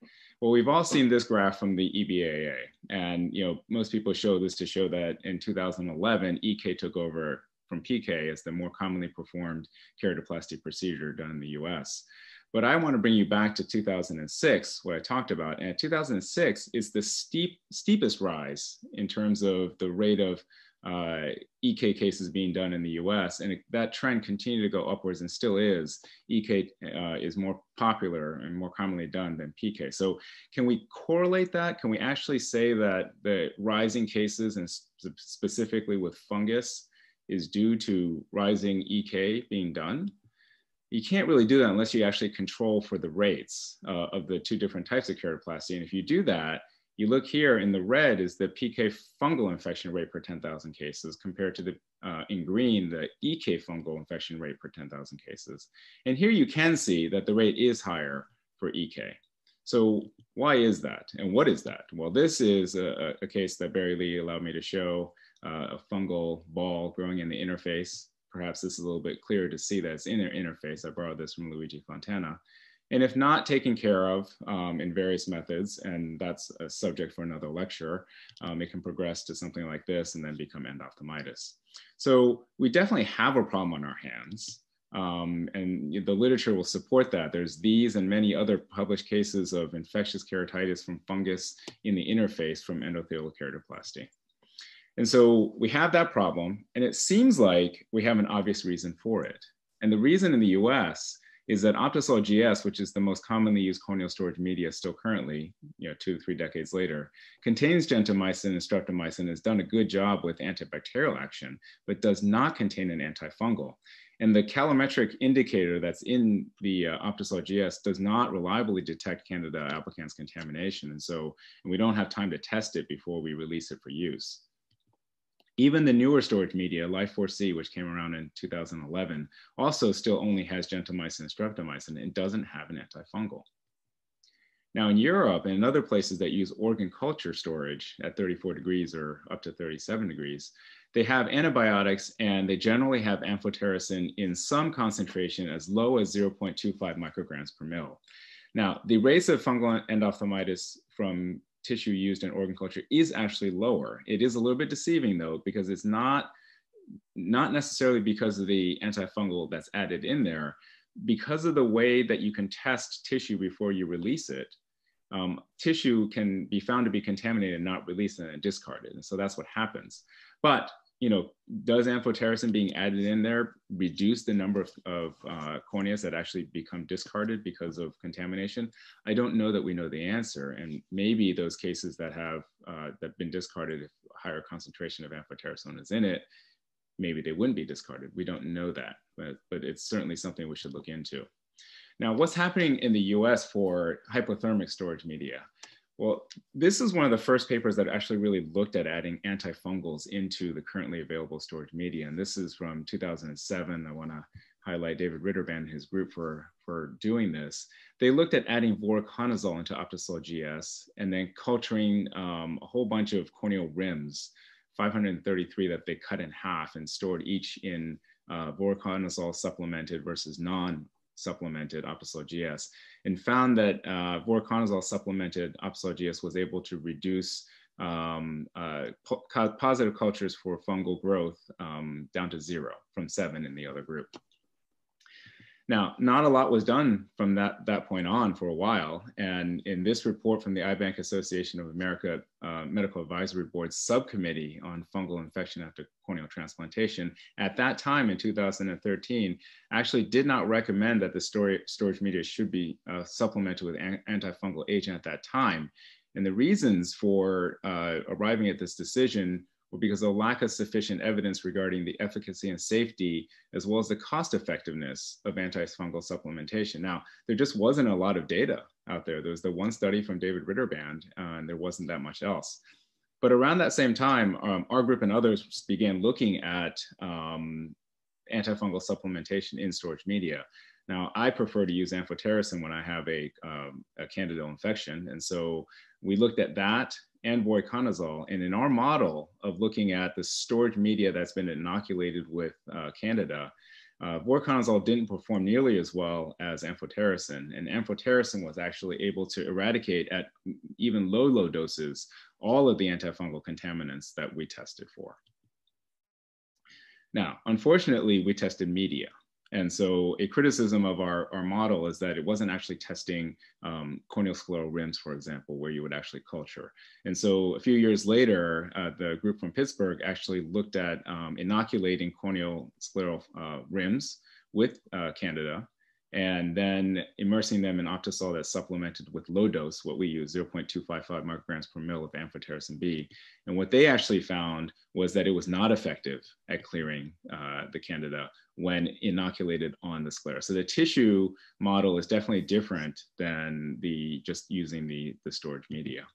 Well, we've all seen this graph from the EBAA. And you know, most people show this to show that in 2011, EK took over from PK as the more commonly performed keratoplasty procedure done in the US. But I want to bring you back to 2006, what I talked about. And 2006 is the steep, steepest rise in terms of the rate of uh, EK cases being done in the US. And it, that trend continued to go upwards and still is. EK uh, is more popular and more commonly done than PK. So can we correlate that? Can we actually say that the rising cases and sp specifically with fungus is due to rising EK being done? You can't really do that unless you actually control for the rates uh, of the two different types of keratoplasty. And if you do that, you look here in the red is the PK fungal infection rate per 10,000 cases compared to the, uh, in green, the EK fungal infection rate per 10,000 cases. And here you can see that the rate is higher for EK. So why is that? And what is that? Well, this is a, a case that Barry Lee allowed me to show uh, a fungal ball growing in the interface perhaps this is a little bit clearer to see that it's in their interface. I borrowed this from Luigi Fontana. And if not taken care of um, in various methods, and that's a subject for another lecture, um, it can progress to something like this and then become endophthalmitis. So we definitely have a problem on our hands. Um, and the literature will support that. There's these and many other published cases of infectious keratitis from fungus in the interface from endothelial keratoplasty. And so we have that problem, and it seems like we have an obvious reason for it. And the reason in the US is that Optisol GS, which is the most commonly used corneal storage media still currently, you know, two, three decades later, contains gentamicin and streptomycin, has done a good job with antibacterial action, but does not contain an antifungal. And the colorimetric indicator that's in the uh, Optisol GS does not reliably detect Candida albicans contamination. And so and we don't have time to test it before we release it for use. Even the newer storage media, Life4C, which came around in 2011, also still only has gentamicin and streptomycin and doesn't have an antifungal. Now in Europe and in other places that use organ culture storage at 34 degrees or up to 37 degrees, they have antibiotics and they generally have amphotericin in some concentration as low as 0.25 micrograms per mil. Now, the rates of fungal endophthalmitis from tissue used in organ culture is actually lower. It is a little bit deceiving though, because it's not, not necessarily because of the antifungal that's added in there, because of the way that you can test tissue before you release it, um, tissue can be found to be contaminated and not released and discarded. And so that's what happens. But you know, does amphotericin being added in there reduce the number of, of uh, corneas that actually become discarded because of contamination? I don't know that we know the answer. And maybe those cases that have uh, that been discarded, if higher concentration of amphotericin is in it, maybe they wouldn't be discarded. We don't know that, but, but it's certainly something we should look into. Now, what's happening in the US for hypothermic storage media? Well, this is one of the first papers that actually really looked at adding antifungals into the currently available storage media. And this is from 2007. I want to highlight David Ritterband and his group for, for doing this. They looked at adding voriconazole into Optisol GS and then culturing um, a whole bunch of corneal rims, 533 that they cut in half and stored each in uh, voriconazole supplemented versus non supplemented Optisol GS and found that uh, voriconazole supplemented Optisol GS was able to reduce um, uh, po positive cultures for fungal growth um, down to zero from seven in the other group. Now, not a lot was done from that, that point on for a while. And in this report from the Eye Bank Association of America uh, Medical Advisory Board subcommittee on fungal infection after corneal transplantation, at that time in 2013, actually did not recommend that the storage, storage media should be uh, supplemented with an antifungal agent at that time. And the reasons for uh, arriving at this decision because of lack of sufficient evidence regarding the efficacy and safety, as well as the cost effectiveness of antifungal supplementation. Now, there just wasn't a lot of data out there. There was the one study from David Ritterband, uh, and there wasn't that much else. But around that same time, um, our group and others began looking at um, antifungal supplementation in storage media. Now, I prefer to use amphotericin when I have a, um, a candidal infection. And so we looked at that and voriconazole. And in our model of looking at the storage media that's been inoculated with uh, Candida, uh, voriconazole didn't perform nearly as well as amphotericin. And amphotericin was actually able to eradicate at even low, low doses all of the antifungal contaminants that we tested for. Now, unfortunately, we tested media. And so a criticism of our, our model is that it wasn't actually testing um, corneal scleral rims, for example, where you would actually culture. And so a few years later, uh, the group from Pittsburgh actually looked at um, inoculating corneal scleral uh, rims with uh, Candida and then immersing them in Optisol that's supplemented with low dose, what we use 0.255 micrograms per mil of amphotericin B. And what they actually found was that it was not effective at clearing uh, the candida when inoculated on the sclera. So the tissue model is definitely different than the just using the, the storage media.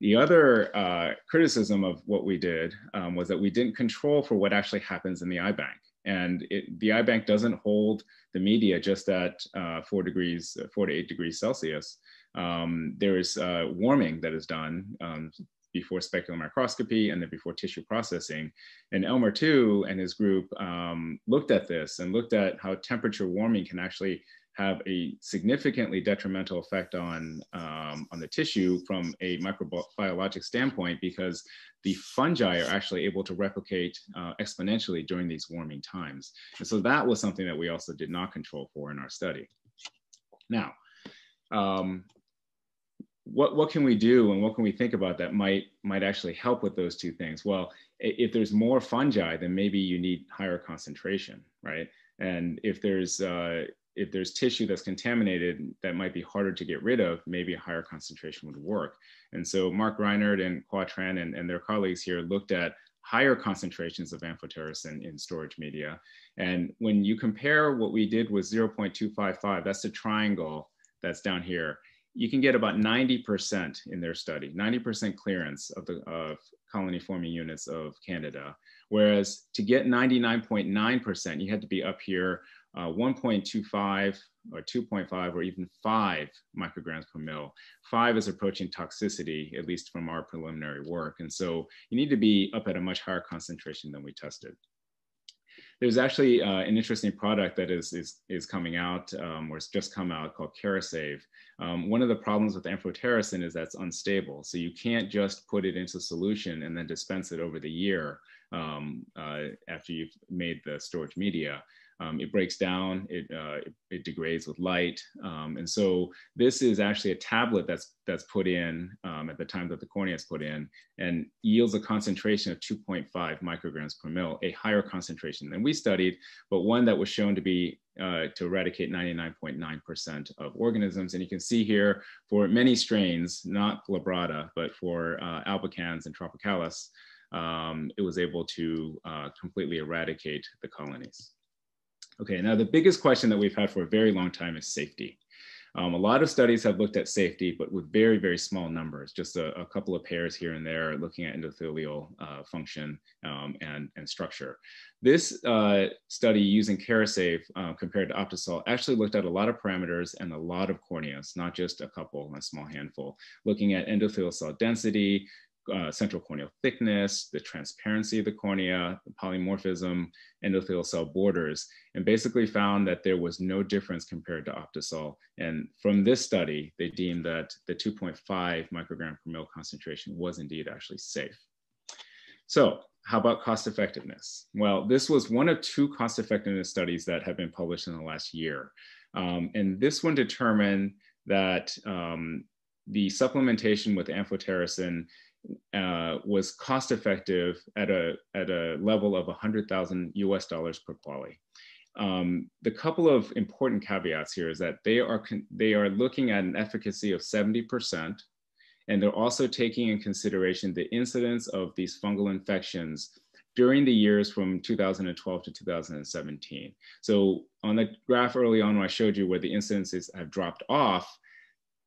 The other uh, criticism of what we did um, was that we didn't control for what actually happens in the eye bank. And it, the eye bank doesn't hold the media just at uh, four degrees, four to eight degrees Celsius. Um, there is uh, warming that is done um, before specular microscopy and then before tissue processing. And Elmer Tu and his group um, looked at this and looked at how temperature warming can actually have a significantly detrimental effect on, um, on the tissue from a microbiologic standpoint because the fungi are actually able to replicate uh, exponentially during these warming times. And so that was something that we also did not control for in our study. Now, um, what, what can we do and what can we think about that might, might actually help with those two things? Well, if there's more fungi, then maybe you need higher concentration, right? And if there's uh, if there's tissue that's contaminated that might be harder to get rid of, maybe a higher concentration would work. And so Mark Greiner and Khoa Tran and, and their colleagues here looked at higher concentrations of amphotericin in storage media. And when you compare what we did with 0.255, that's the triangle that's down here, you can get about 90% in their study, 90% clearance of the of colony forming units of Candida. Whereas to get 99.9%, you had to be up here uh, 1.25 or 2.5 or even 5 micrograms per mil. 5 is approaching toxicity, at least from our preliminary work. And so you need to be up at a much higher concentration than we tested. There's actually uh, an interesting product that is, is, is coming out um, or it's just come out called Kerasave. Um, one of the problems with amphotericin is that's unstable. So you can't just put it into solution and then dispense it over the year um, uh, after you've made the storage media. Um, it breaks down, it, uh, it, it, degrades with light. Um, and so this is actually a tablet that's, that's put in um, at the time that the cornea is put in and yields a concentration of 2.5 micrograms per mil, a higher concentration than we studied, but one that was shown to be uh, to eradicate 99.9% of organisms. And you can see here for many strains, not glabrata, but for uh, albicans and tropicalis, um, it was able to uh, completely eradicate the colonies. Okay, now the biggest question that we've had for a very long time is safety. Um, a lot of studies have looked at safety, but with very, very small numbers, just a, a couple of pairs here and there looking at endothelial uh, function um, and, and structure. This uh, study using Kerasave uh, compared to Optisol actually looked at a lot of parameters and a lot of corneas, not just a couple, a small handful, looking at endothelial cell density, uh, central corneal thickness, the transparency of the cornea, the polymorphism, endothelial cell borders, and basically found that there was no difference compared to Optisol. And from this study, they deemed that the 2.5 microgram per mil concentration was indeed actually safe. So how about cost effectiveness? Well, this was one of two cost effectiveness studies that have been published in the last year. Um, and this one determined that um, the supplementation with amphotericin uh, was cost effective at a, at a level of 100,000 US dollars per QALY. Um, the couple of important caveats here is that they are, they are looking at an efficacy of 70%, and they're also taking in consideration the incidence of these fungal infections during the years from 2012 to 2017. So on the graph early on, when I showed you where the incidences have dropped off,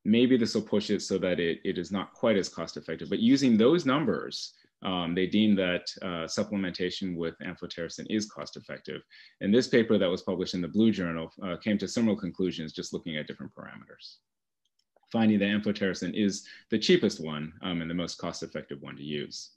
maybe this will push it so that it, it is not quite as cost effective. But using those numbers, um, they deem that uh, supplementation with amphotericin is cost effective. And this paper that was published in the Blue Journal uh, came to similar conclusions just looking at different parameters, finding that amphotericin is the cheapest one um, and the most cost effective one to use.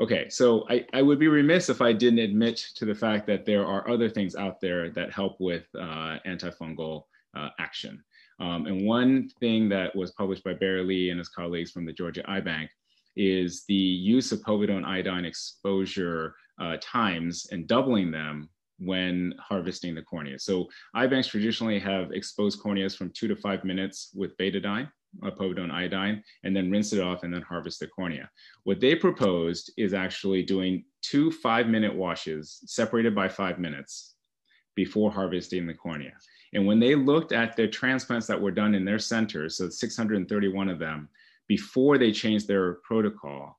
Okay, so I, I would be remiss if I didn't admit to the fact that there are other things out there that help with uh, antifungal uh, action. Um, and one thing that was published by Barry Lee and his colleagues from the Georgia Eye Bank is the use of povidone iodine exposure uh, times and doubling them when harvesting the cornea. So eye banks traditionally have exposed corneas from two to five minutes with betadine, uh, povidone iodine, and then rinse it off and then harvest the cornea. What they proposed is actually doing two five minute washes separated by five minutes before harvesting the cornea. And when they looked at the transplants that were done in their centers, so 631 of them, before they changed their protocol,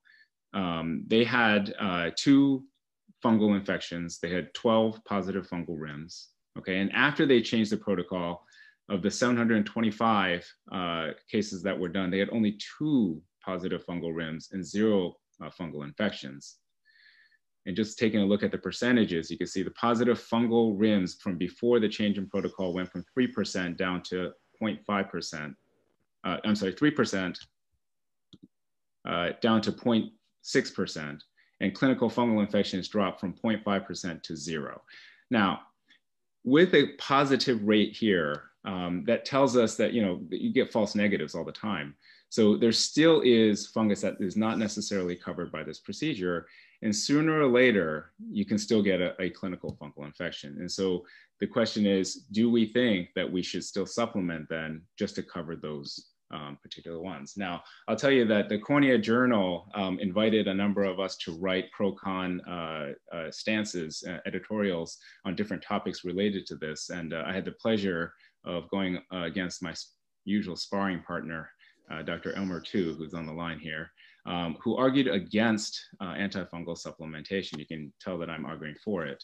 um, they had uh, two fungal infections. They had 12 positive fungal rims. Okay, and after they changed the protocol, of the 725 uh, cases that were done, they had only two positive fungal rims and zero uh, fungal infections. And just taking a look at the percentages, you can see the positive fungal rims from before the change in protocol went from 3% down to 0.5%. Uh, I'm sorry, 3% uh, down to 0.6%. And clinical fungal infections dropped from 0.5% to zero. Now, with a positive rate here, um, that tells us that, you know, you get false negatives all the time. So there still is fungus that is not necessarily covered by this procedure. And sooner or later, you can still get a, a, clinical fungal infection. And so the question is, do we think that we should still supplement then just to cover those um, particular ones? Now, I'll tell you that the Cornea Journal um, invited a number of us to write pro-con uh, uh, stances, uh, editorials on different topics related to this. And uh, I had the pleasure of going uh, against my usual sparring partner, uh, Dr. Elmer Tu, who's on the line here um, who argued against uh, antifungal supplementation. You can tell that I'm arguing for it.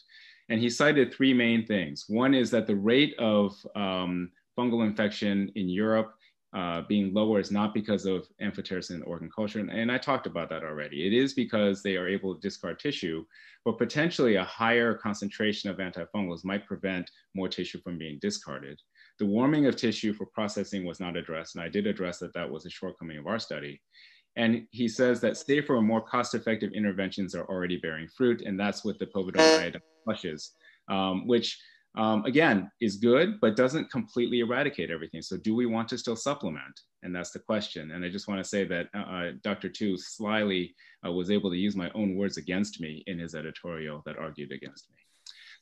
And he cited three main things. One is that the rate of um, fungal infection in Europe uh, being lower is not because of amphotericin organ culture. And, and I talked about that already. It is because they are able to discard tissue, but potentially a higher concentration of antifungals might prevent more tissue from being discarded. The warming of tissue for processing was not addressed, and I did address that that was a shortcoming of our study. And he says that safer and more cost-effective interventions are already bearing fruit, and that's what the povidone iodine flushes, um, which um, again is good, but doesn't completely eradicate everything. So do we want to still supplement? And that's the question. And I just want to say that uh, uh Dr. Tu slyly uh, was able to use my own words against me in his editorial that argued against me.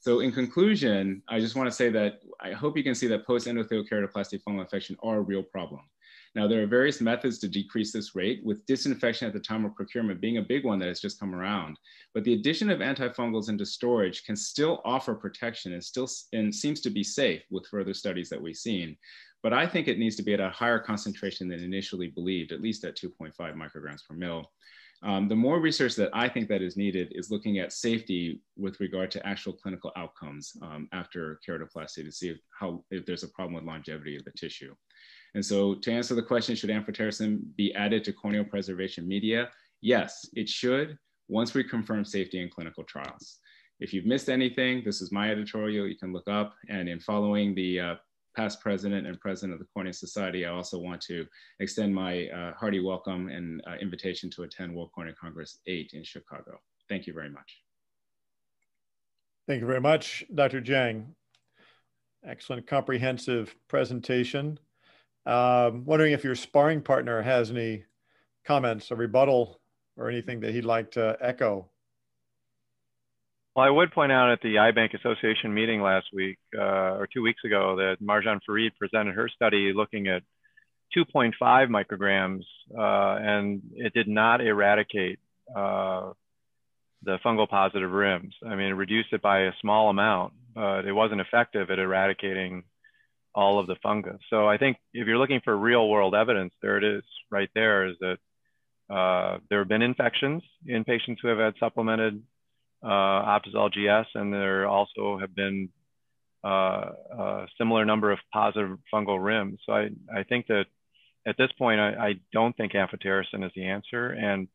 So in conclusion, I just want to say that I hope you can see that post-endothelial keratoplasty fungal infection are a real problem. Now, there are various methods to decrease this rate, with disinfection at the time of procurement being a big one that has just come around. But the addition of antifungals into storage can still offer protection and still and seems to be safe with further studies that we've seen. But I think it needs to be at a higher concentration than initially believed, at least at 2.5 micrograms per mil. Um, the more research that I think that is needed is looking at safety with regard to actual clinical outcomes um, after keratoplasty to see if, how, if there's a problem with longevity of the tissue. And so to answer the question, should amphotericin be added to corneal preservation media? Yes, it should once we confirm safety in clinical trials. If you've missed anything, this is my editorial you can look up. And in following the uh, past president and president of the Cornea Society, I also want to extend my uh, hearty welcome and uh, invitation to attend World Cornea Congress 8 in Chicago. Thank you very much. Thank you very much, Dr. Jeng. Excellent comprehensive presentation. Um, wondering if your sparring partner has any comments, a rebuttal, or anything that he'd like to echo. Well, I would point out at the Eye Bank Association meeting last week uh, or two weeks ago that Marjan Farid presented her study looking at 2.5 micrograms, uh, and it did not eradicate uh, the fungal positive rims. I mean, it reduced it by a small amount, but it wasn't effective at eradicating all of the fungus. So I think if you're looking for real world evidence, there it is right there is that uh, there have been infections in patients who have had supplemented uh, Optisol GS, and there also have been uh, a similar number of positive fungal rims. So I, I think that at this point, I, I don't think amphotericin is the answer. And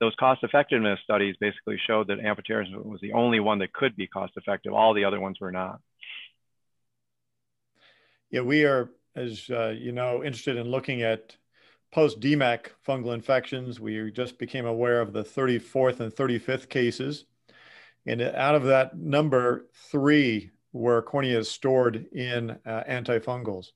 those cost effectiveness studies basically showed that amphotericin was the only one that could be cost effective. All the other ones were not. Yeah, we are, as uh, you know, interested in looking at post DMEK fungal infections. We just became aware of the 34th and 35th cases. And out of that number, three were corneas stored in uh, antifungals.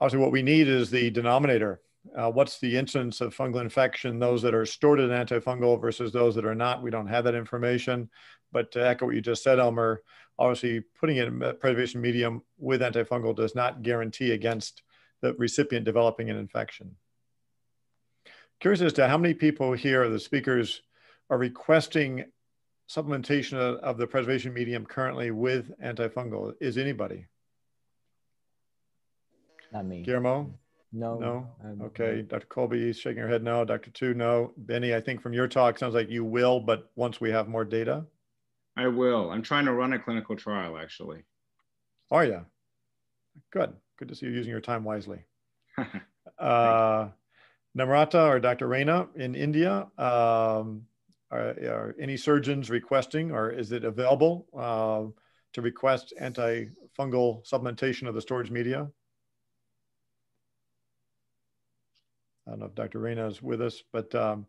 Obviously, what we need is the denominator. Uh, what's the incidence of fungal infection, those that are stored in antifungal versus those that are not? We don't have that information. But to echo what you just said, Elmer, obviously putting it in a preservation medium with antifungal does not guarantee against the recipient developing an infection. Curious as to how many people here, the speakers, are requesting supplementation of, of the preservation medium currently with antifungal? Is anybody? Not me. Guillermo? No. No? Okay. Dr. Colby shaking her head no. Dr. Tu, no. Bennie, I think from your talk, sounds like you will, but once we have more data? I will. I'm trying to run a clinical trial, actually. Are you? Good. Good to see you using your time wisely. uh, Namrata or Dr. Raina in India, um, are, are, any surgeons requesting or is it available uh, to request antifungal supplementation of the storage media? I don't know if Dr. Raina is with us, but um,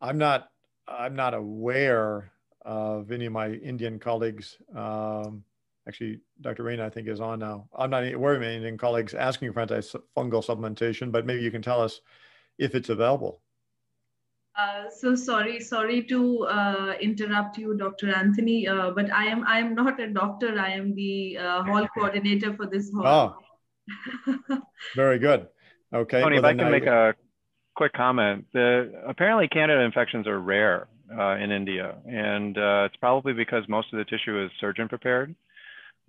I'm not I'm not aware of any of my Indian colleagues. Um, actually, Dr. Raina, I think, is on now. I'm not aware of any Indian colleagues asking for antifungal supplementation, but maybe you can tell us if it's available. Uh, so sorry, sorry to uh, interrupt you, Dr. Anthony, uh, but I am I am not a doctor. I am the uh, hall coordinator for this hall. Oh, very good. Okay. Tony, well, if I can I... make a quick comment, the apparently Candida infections are rare uh, in India, and it's probably because most of the tissue is surgeon prepared.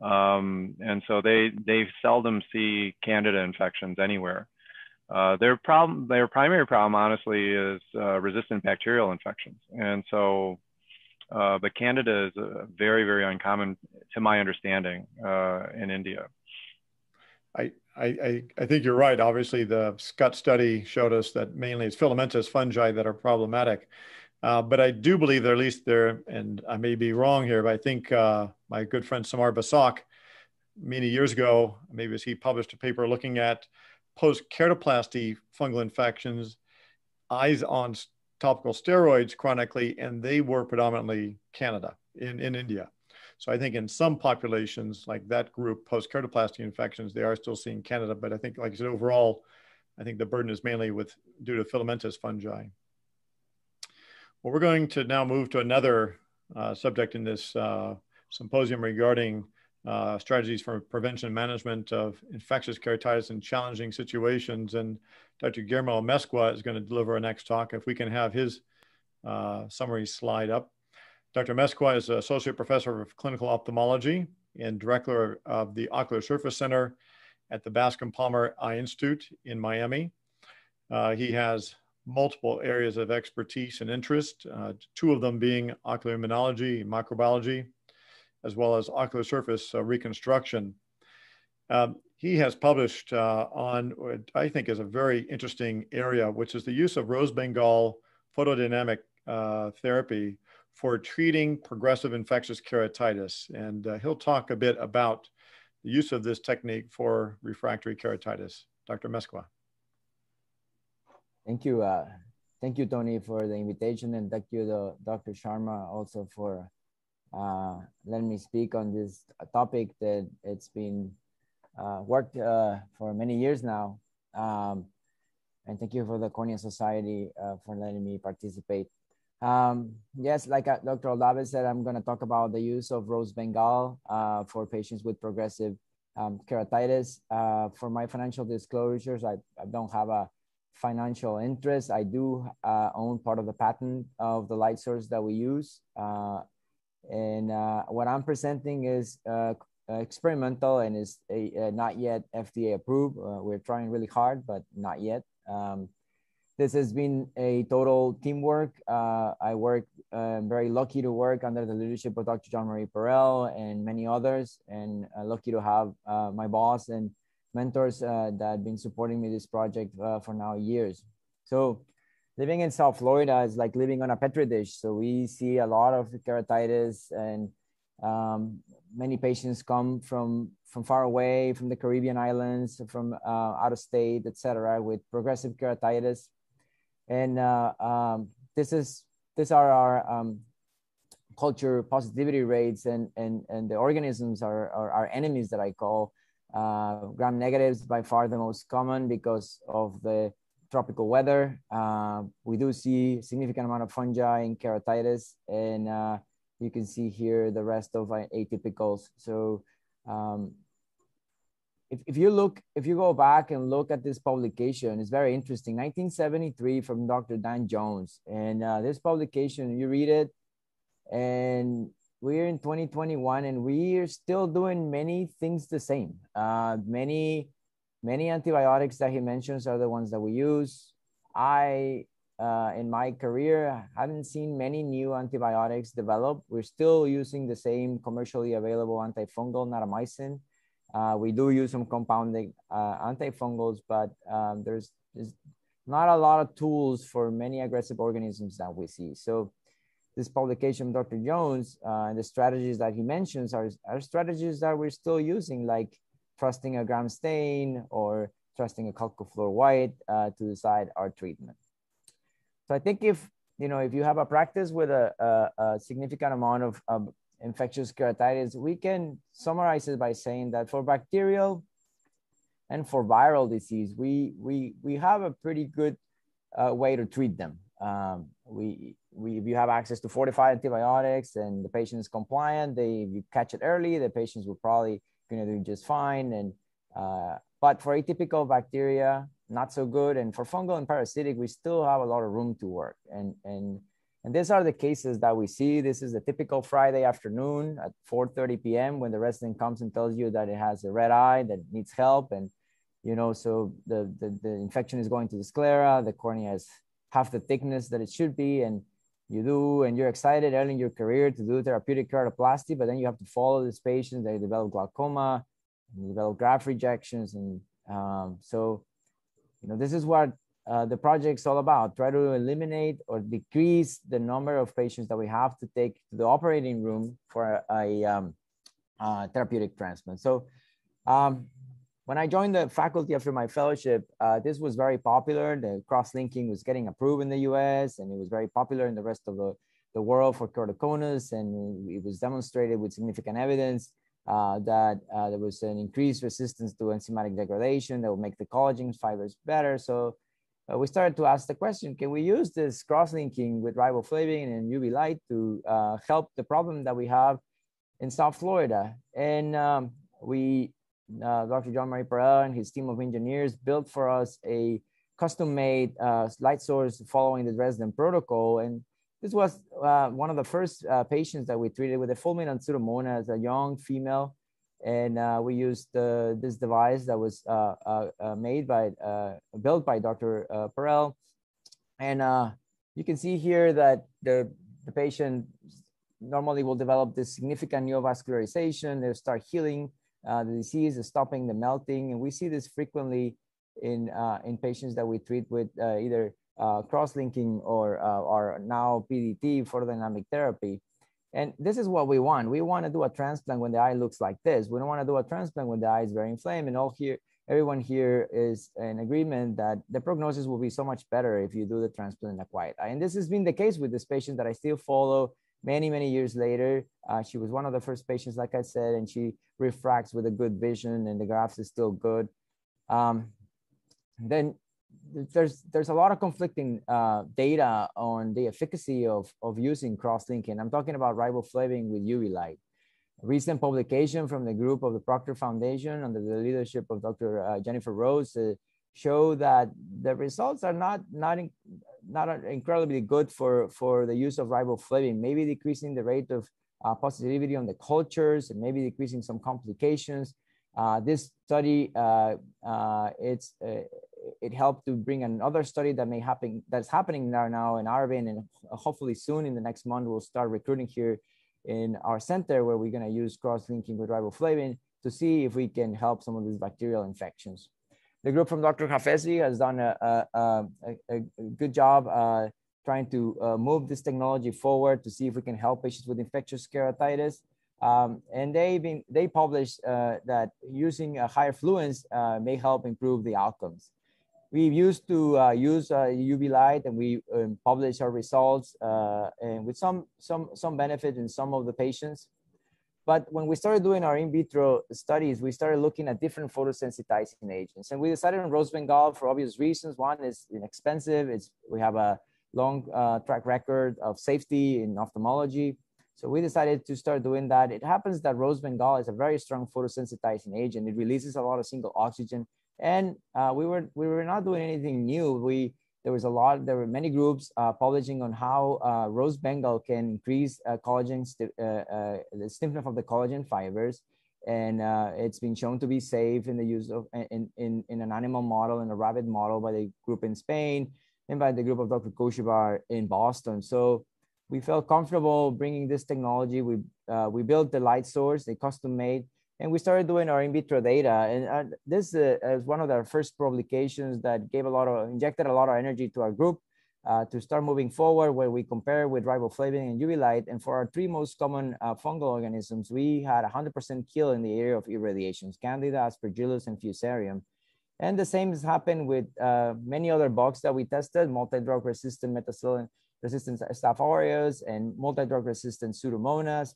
Um, and so they they seldom see Candida infections anywhere. Uh, their problem, their primary problem, honestly, is uh, resistant bacterial infections, and so, uh, but Candida is very, very uncommon, to my understanding, uh, in India. I, I, I think you're right. Obviously, the Scott study showed us that mainly it's filamentous fungi that are problematic. Uh, but I do believe that at least there, and I may be wrong here, but I think uh, my good friend Samar Basak, many years ago, maybe as he published a paper looking at post keratoplasty fungal infections, eyes on topical steroids chronically, and they were predominantly Candida, in, in India. So I think in some populations, like that group, post keratoplasty infections, they are still seeing Candida. But I think, like I said, overall, I think the burden is mainly with due to filamentous fungi. Well, we're going to now move to another uh, subject in this uh, symposium regarding uh, strategies for prevention and management of infectious keratitis in challenging situations. And Dr. Guillermo Amezcua is going to deliver our next talk. If we can have his uh, summary slide up. Dr. Amezcua is an Associate Professor of Clinical Ophthalmology and Director of the Ocular Surface Center at the Bascom Palmer Eye Institute in Miami. Uh, he has multiple areas of expertise and interest, uh, two of them being ocular immunology, microbiology, as well as ocular surface uh, reconstruction. Um, he has published uh, on what I think is a very interesting area, which is the use of rose Bengal photodynamic uh, therapy for treating progressive infectious keratitis. And uh, he'll talk a bit about the use of this technique for refractory keratitis. Dr. Amezcua. Thank you. Uh, thank you, Tony, for the invitation, and thank you, the, Dr. Sharma, also for uh, letting me speak on this topic that it's been uh, worked uh, for many years now. Um, and thank you for the Cornea Society uh, for letting me participate. Um, yes, like uh, Dr. Aldave said, I'm going to talk about the use of rose bengal uh, for patients with progressive um, keratitis. Uh, for my financial disclosures, I, I, don't have a financial interest. I do uh, own part of the patent of the light source that we use. Uh, and uh, what I'm presenting is experimental and is a, not yet FDA approved. we're trying really hard, but not yet. Um, this has been a total teamwork. Uh, I work, uh, very lucky to work under the leadership of Dr. Jean-Marie Parel and many others, and uh, lucky to have uh, my boss and mentors uh, that have been supporting me this project uh, for now years. So living in South Florida is like living on a Petri dish. So we see a lot of keratitis and um, many patients come from from far away, from the Caribbean islands, from out of state, etc., with progressive keratitis. And uh, um, this is these are our um, culture positivity rates, and and and the organisms are, are our enemies that I call uh, gram negatives by far the most common because of the tropical weather. Uh, we do see significant amount of fungi in keratitis, and uh, you can see here the rest of atypicals. So um, if, if you look, if you go back and look at this publication, it's very interesting. 1973 from Dr. Dan Jones. And uh, this publication, you read it, and we're in 2021 and we're still doing many things the same. Uh, many, many antibiotics that he mentions are the ones that we use. I, uh, in my career, haven't seen many new antibiotics develop. We're still using the same commercially available antifungal, natamycin. Uh, we do use some compounding uh, antifungals, but um, there's, there's not a lot of tools for many aggressive organisms that we see. So this publication, Dr. Jones, uh, and the strategies that he mentions are, are strategies that we're still using, like trusting a gram stain or trusting a calcofluor white uh, to decide our treatment. So I think if you know if you have a practice with a, a, a significant amount of, of infectious keratitis, we can summarize it by saying that for bacterial and for viral disease, we, we, we have a pretty good uh, way to treat them. Um, we, we, if you have access to fortified antibiotics and the patient is compliant, they, if you catch it early, the patients will probably going to do just fine. And, uh, but for atypical bacteria, not so good. And for fungal and parasitic, we still have a lot of room to work. And, and and these are the cases that we see. This is a typical Friday afternoon at 4.30 p.m. when the resident comes and tells you that it has a red eye that needs help. And, you know, so the, the, the infection is going to the sclera, the cornea has half the thickness that it should be. And you do, and you're excited early in your career to do therapeutic keratoplasty, but then you have to follow this patient. They develop glaucoma, develop graft rejections. And um, so, you know, this is what uh, the project is all about. Try to eliminate or decrease the number of patients that we have to take to the operating room for a, a um, uh, therapeutic transplant. So um, when I joined the faculty after my fellowship, uh, this was very popular. The cross-linking was getting approved in the US and it was very popular in the rest of the, the world for keratoconus and it was demonstrated with significant evidence uh, that uh, there was an increased resistance to enzymatic degradation that would make the collagen fibers better. So uh, we started to ask the question, can we use this cross-linking with riboflavin and UV light to uh, help the problem that we have in South Florida? And um, we, uh, Dr. Jean-Marie Parel and his team of engineers built for us a custom-made uh, light source following the Dresden protocol. And this was uh, one of the first uh, patients that we treated with a fulminant pseudomonas, a young female and uh, we used uh, this device that was uh, uh, uh made by built by Dr. Parel, and you can see here that the the patient normally will develop this significant neovascularization. They'll start healing the disease, is stopping the melting, and we see this frequently in in patients that we treat with either cross-linking or or now PDT photodynamic therapy. And this is what we want. We want to do a transplant when the eye looks like this. We don't want to do a transplant when the eye is very inflamed. And all here, everyone here is in agreement that the prognosis will be so much better if you do the transplant in a quiet eye. And this has been the case with this patient that I still follow many, many years later. Uh, she was one of the first patients, like I said, and she refracts with a good vision and the graphs is still good. Um, then there's there's a lot of conflicting uh, data on the efficacy of, of using cross-linking. I'm talking about riboflavin with UV light. A recent publication from the group of the Proctor Foundation under the leadership of Dr. Uh, Jennifer Rose uh, show that the results are not not in, not incredibly good for for the use of riboflavin. Maybe decreasing the rate of uh, positivity on the cultures and maybe decreasing some complications. Uh, this study, uh, uh it's uh, it helped to bring another study that may happen that's happening now now in Aravind and hopefully soon in the next month we'll start recruiting here in our center where we're going to use cross-linking with riboflavin to see if we can help some of these bacterial infections. The group from Dr. Hafezi has done a, a, a, a good job uh, trying to uh, move this technology forward to see if we can help patients with infectious keratitis. Um, and they been, they published uh, that using a higher fluence uh, may help improve the outcomes we used to uh, use uh, UV light and we um, publish our results uh, and with some, some, some benefit in some of the patients. But when we started doing our in vitro studies, we started looking at different photosensitizing agents. And we decided on rose bengal for obvious reasons. One is inexpensive. It's, we have a long uh, track record of safety in ophthalmology. So we decided to start doing that. It happens that rose bengal is a very strong photosensitizing agent. It releases a lot of singlet oxygen and uh, we were we were not doing anything new. We there was a lot. There were many groups uh, publishing on how uh, rose bengal can increase uh, collagen uh, uh, the stiffness of the collagen fibers, and it's been shown to be safe in the use of in, in in an animal model in a rabbit model by the group in Spain and by the group of Dr. Kochevar in Boston. So we felt comfortable bringing this technology. We we built the light source, a custom made and we started doing our in vitro data. And uh, this uh, is one of our first publications that gave a lot of, injected a lot of energy to our group uh, to start moving forward where we compare with riboflavin and UV light. And for our three most common uh, fungal organisms, we had 100% kill in the area of irradiations, Candida, Aspergillus, and Fusarium. And the same has happened with uh, many other bugs that we tested, multi-drug resistant methicillin resistant Staph aureus and multi-drug resistant Pseudomonas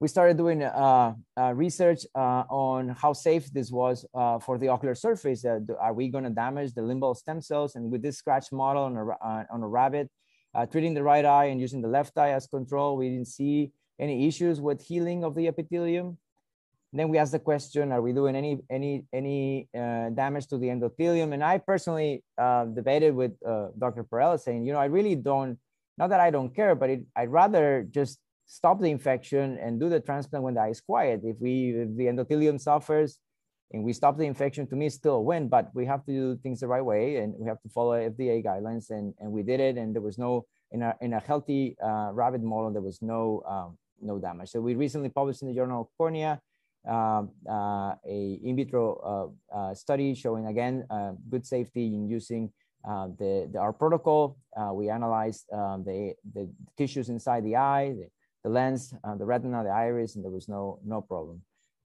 we started doing uh, uh, research uh, on how safe this was uh, for the ocular surface. Uh, are we going to damage the limbal stem cells? And with this scratch model on a, uh, on a rabbit, treating the right eye and using the left eye as control, we didn't see any issues with healing of the epithelium. Then we asked the question, are we doing any any any damage to the endothelium? And I personally debated with Dr. Perella saying, you know, I really don't, not that I don't care, but it, I'd rather just stop the infection and do the transplant when the eye is quiet. If we if the endothelium suffers and we stop the infection, to me, still a win, but we have to do things the right way and we have to follow FDA guidelines. And, and we did it. And there was no, in a, in a healthy uh, rabbit model, there was no, um, no damage. So we recently published in the Journal of Cornea um, uh, a in vitro uh, uh study showing again uh, good safety in using uh, the, the, our protocol. we analyzed um, the, the tissues inside the eye, the, the lens, uh, the retina, the iris, and there was no, no problem.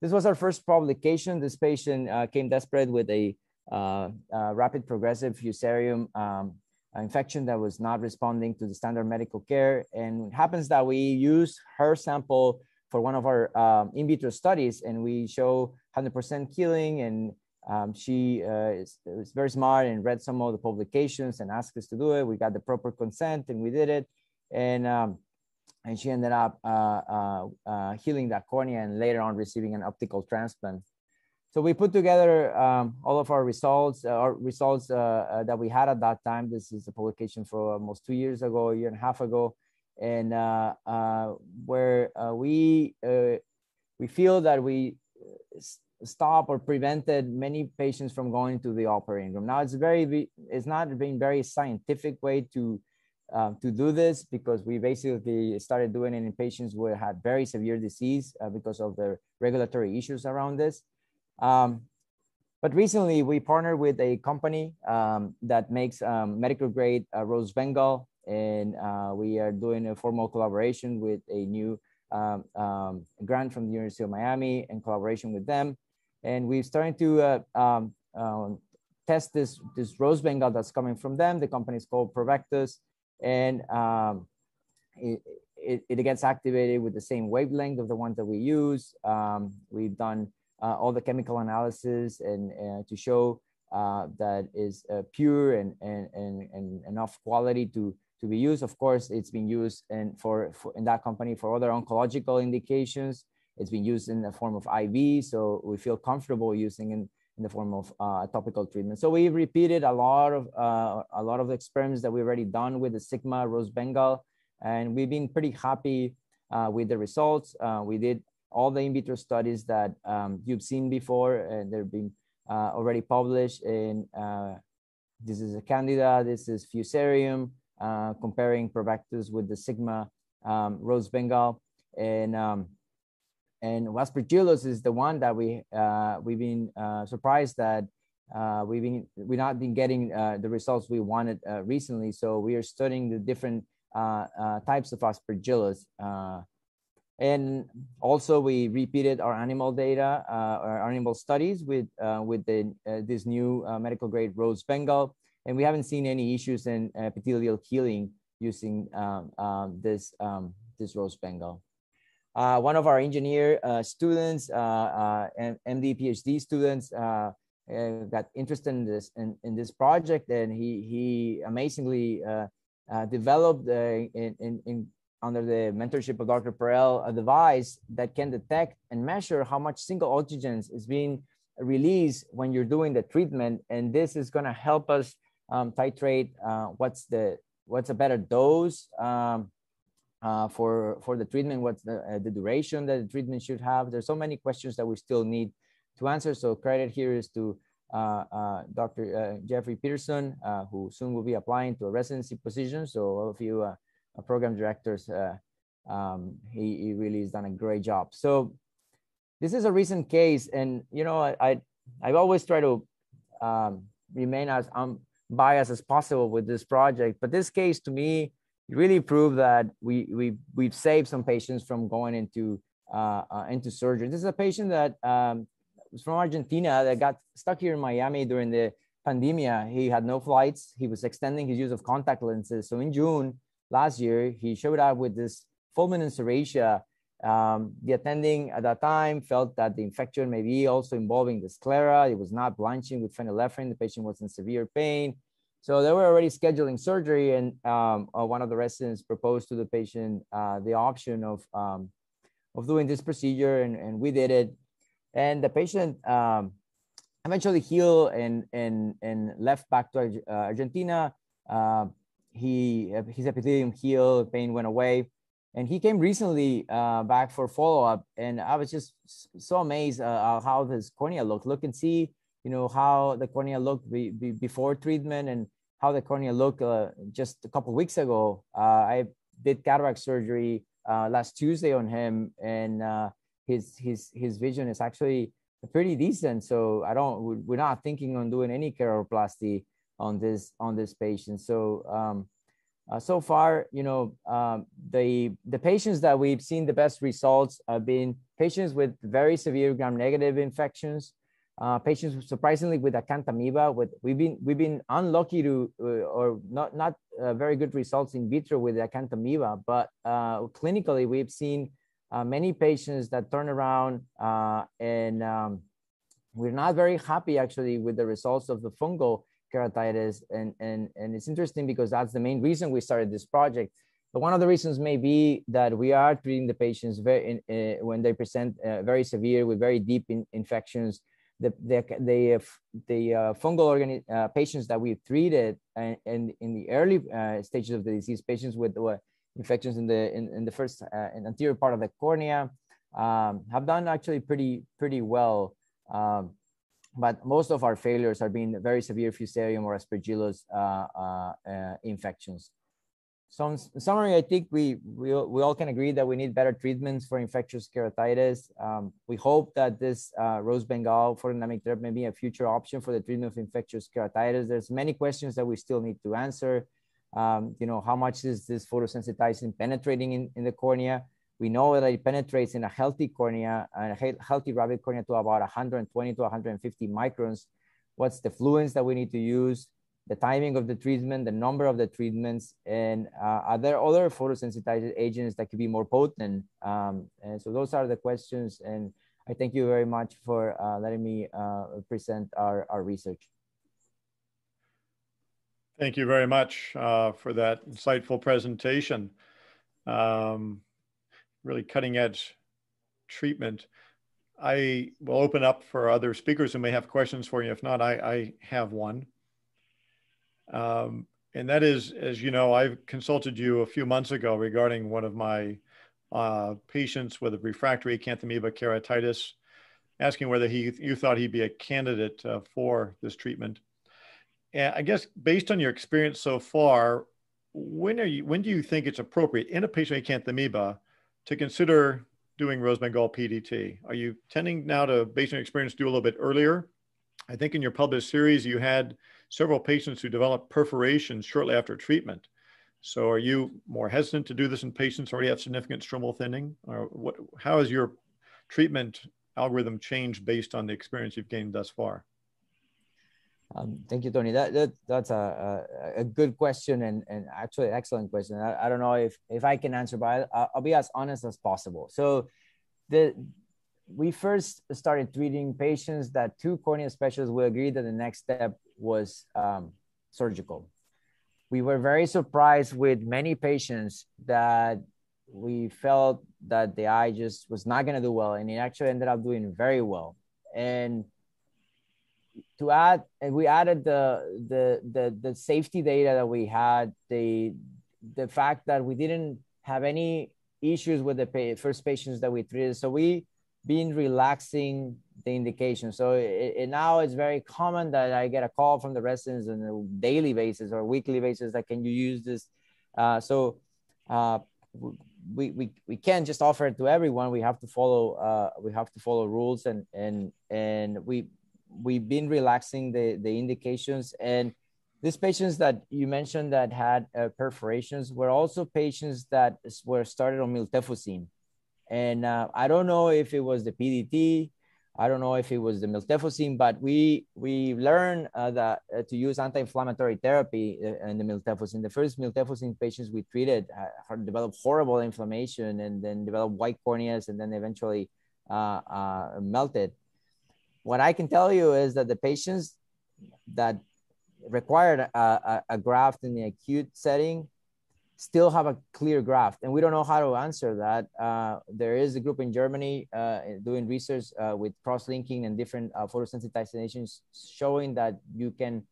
This was our first publication. This patient uh, came desperate with a uh, uh rapid progressive fusarium um, infection that was not responding to the standard medical care. And it happens that we use her sample for one of our um, in vitro studies and we show 100% killing and um, she uh, is, is, very smart and read some of the publications and asked us to do it. We got the proper consent and we did it. And um, and she ended up uh, uh, uh, healing that cornea and later on receiving an optical transplant. So we put together um, all of our results, our results that we had at that time. This is a publication for almost two years ago, a year and a half ago, and where we we feel that we stop or prevented many patients from going to the operating room. Now it's very it's not been very scientific way to um, to do this because we basically started doing it in patients who had very severe disease uh, because of the regulatory issues around this. Um, but recently we partnered with a company um, that makes um, medical grade uh, rose bengal and uh, we are doing a formal collaboration with a new um, um, grant from the University of Miami in collaboration with them. And we're starting to uh, test this, this rose bengal that's coming from them. The company is called Provectus. And um, it, it, it, gets activated with the same wavelength of the ones that we use. Um, we've done uh, all the chemical analysis and uh, to show uh, that is uh, pure and, and, and, and enough quality to, to be used. Of course, it's been used in, for, for, in that company for other oncological indications. It's been used in the form of IV, so we feel comfortable using in, in the form of uh, topical treatment. So we've repeated a lot of uh, a lot of experiments that we've already done with the Sigma Rose Bengal, and we've been pretty happy uh, with the results. Uh, we did all the in vitro studies that um, you've seen before, and they've been uh, already published. And uh, this is a candida. This is Fusarium, comparing Provectus with the Sigma um, Rose Bengal, and um, and Aspergillus is the one that we uh, we've been uh, surprised that uh, we've been we not been getting uh, the results we wanted uh, recently. So we are studying the different uh, types of Aspergillus, and also we repeated our animal data, our animal studies with with the this new medical grade rose Bengal, and we haven't seen any issues in epithelial healing using um, um, this um, this rose Bengal uh, one of our engineer uh, students, uh, MD PhD students, got interested in this in, in this project, and he he amazingly developed in, in, in under the mentorship of Dr. Parel, a device that can detect and measure how much singlet oxygens is being released when you're doing the treatment. And this is going to help us um, titrate uh, what's the what's a better dose um, uh, for for the treatment what's the, uh, the duration that the treatment should have. There's so many questions that we still need to answer. So credit here is to uh, uh dr uh, jeffrey peterson uh, who soon will be applying to a residency position. So all of you program directors um, he, he, really has done a great job. So this is a recent case and you know i, I i've always tried to um, remain as unbiased as possible with this project. But this case to me really proved that we, we, we've saved some patients from going into, uh, uh, into surgery. This is a patient that um, was from Argentina that got stuck here in Miami during the pandemic. He had no flights. He was extending his use of contact lenses. So in June last year, he showed up with this fulminant serratia. Um, the attending at that time felt that the infection may be also involving the sclera. It was not blanching with phenylephrine. The patient was in severe pain. So they were already scheduling surgery, and um, uh, one of the residents proposed to the patient uh, the option of um, of doing this procedure, and, and we did it. And the patient um, eventually healed and and and left back to uh, Argentina. Uh, he his epithelium healed, pain went away, and he came recently uh, back for follow up. And I was just so amazed uh, how his cornea looked. Look and see you know, how the cornea looked be, be before treatment and how the cornea looked uh, just a couple weeks ago. Uh, I did cataract surgery uh, last Tuesday on him, and uh, his his his vision is actually pretty decent. So I don't, we're not thinking on doing any keratoplasty on this on this patient. So um, uh, so far, you know, um, the the patients that we've seen the best results have been patients with very severe gram-negative infections, uh, patients surprisingly with acanthamoeba. With we've been we've been unlucky to uh, or not not uh, very good results in vitro with acanthamoeba, but uh, clinically we've seen uh, many patients that turn around and um, we're not very happy actually with the results of the fungal keratitis, and and and it's interesting because that's the main reason we started this project. But one of the reasons may be that we are treating the patients very in, when they present very severe with very deep in, infections the the the, the uh, fungal organi- uh, patients that we've treated and in the early uh, stages of the disease, patients with uh, infections in the in, in the first uh, in anterior part of the cornea, um, have done actually pretty pretty well. Um, but most of our failures are being very severe fusarium or aspergillus uh, infections. So in summary, I think we, we, we all can agree that we need better treatments for infectious keratitis. Um, we hope that this uh, rose bengal photodynamic therapy may be a future option for the treatment of infectious keratitis. There's many questions that we still need to answer. Um, you know, how much is this photosensitizing penetrating in, in the cornea? We know that it penetrates in a healthy cornea, a healthy rabbit cornea to about 120 to 150 microns. What's the fluence that we need to use? The timing of the treatment, the number of the treatments, and uh, are there other photosensitizing agents that could be more potent? Um, and so those are the questions. And I thank you very much for uh, letting me uh, present our, our research. Thank you very much uh, for that insightful presentation. Um, really cutting edge treatment. I will open up for other speakers who may have questions for you. If not, I, I have one. Um, and that is, as you know, I consulted you a few months ago regarding one of my uh, patients with a refractory acanthamoeba keratitis, asking whether he you thought he'd be a candidate uh, for this treatment. And I guess based on your experience so far, when are you when do you think it's appropriate in a patient with acanthamoeba to consider doing rose bengal PDT? Are you tending now to, based on your experience, do a little bit earlier? I think in your published series, you had several patients who developed perforations shortly after treatment. So are you more hesitant to do this in patients who already have significant stromal thinning? Or what, how has your treatment algorithm changed based on the experience you've gained thus far? Um, thank you, Tony. That, that that's a, a, a, good question and, and actually excellent question. I, I don't know if, if I can answer, but I'll, I'll be as honest as possible. So the we first started treating patients that two cornea specialists will agree that the next step was um, surgical. We were very surprised with many patients that we felt that the eye just was not going to do well, and it actually ended up doing very well. And to add, and we added the, the the the safety data that we had, the the fact that we didn't have any issues with the first patients that we treated. So we been relaxing the indication. So it, it, now it's very common that I get a call from the residents on a daily basis or weekly basis that can you use this? Uh, so uh, we, we, we can't just offer it to everyone. We have to follow uh, we have to follow rules and and and we we've been relaxing the the indications and these patients that you mentioned that had uh, perforations were also patients that were started on miltefosine and uh, I don't know if it was the PDT, I don't know if it was the miltefosine, but we we learned uh, that uh, to use anti-inflammatory therapy uh, in the miltefosine. The first miltefosine patients we treated uh, developed horrible inflammation and then developed white corneas and then eventually uh, uh, melted. What I can tell you is that the patients that required a, a, a graft in the acute setting still have a clear graft and we don't know how to answer that. Uh, there is a group in germany uh, doing research uh, with cross-linking and different uh, photosensitizations showing that you can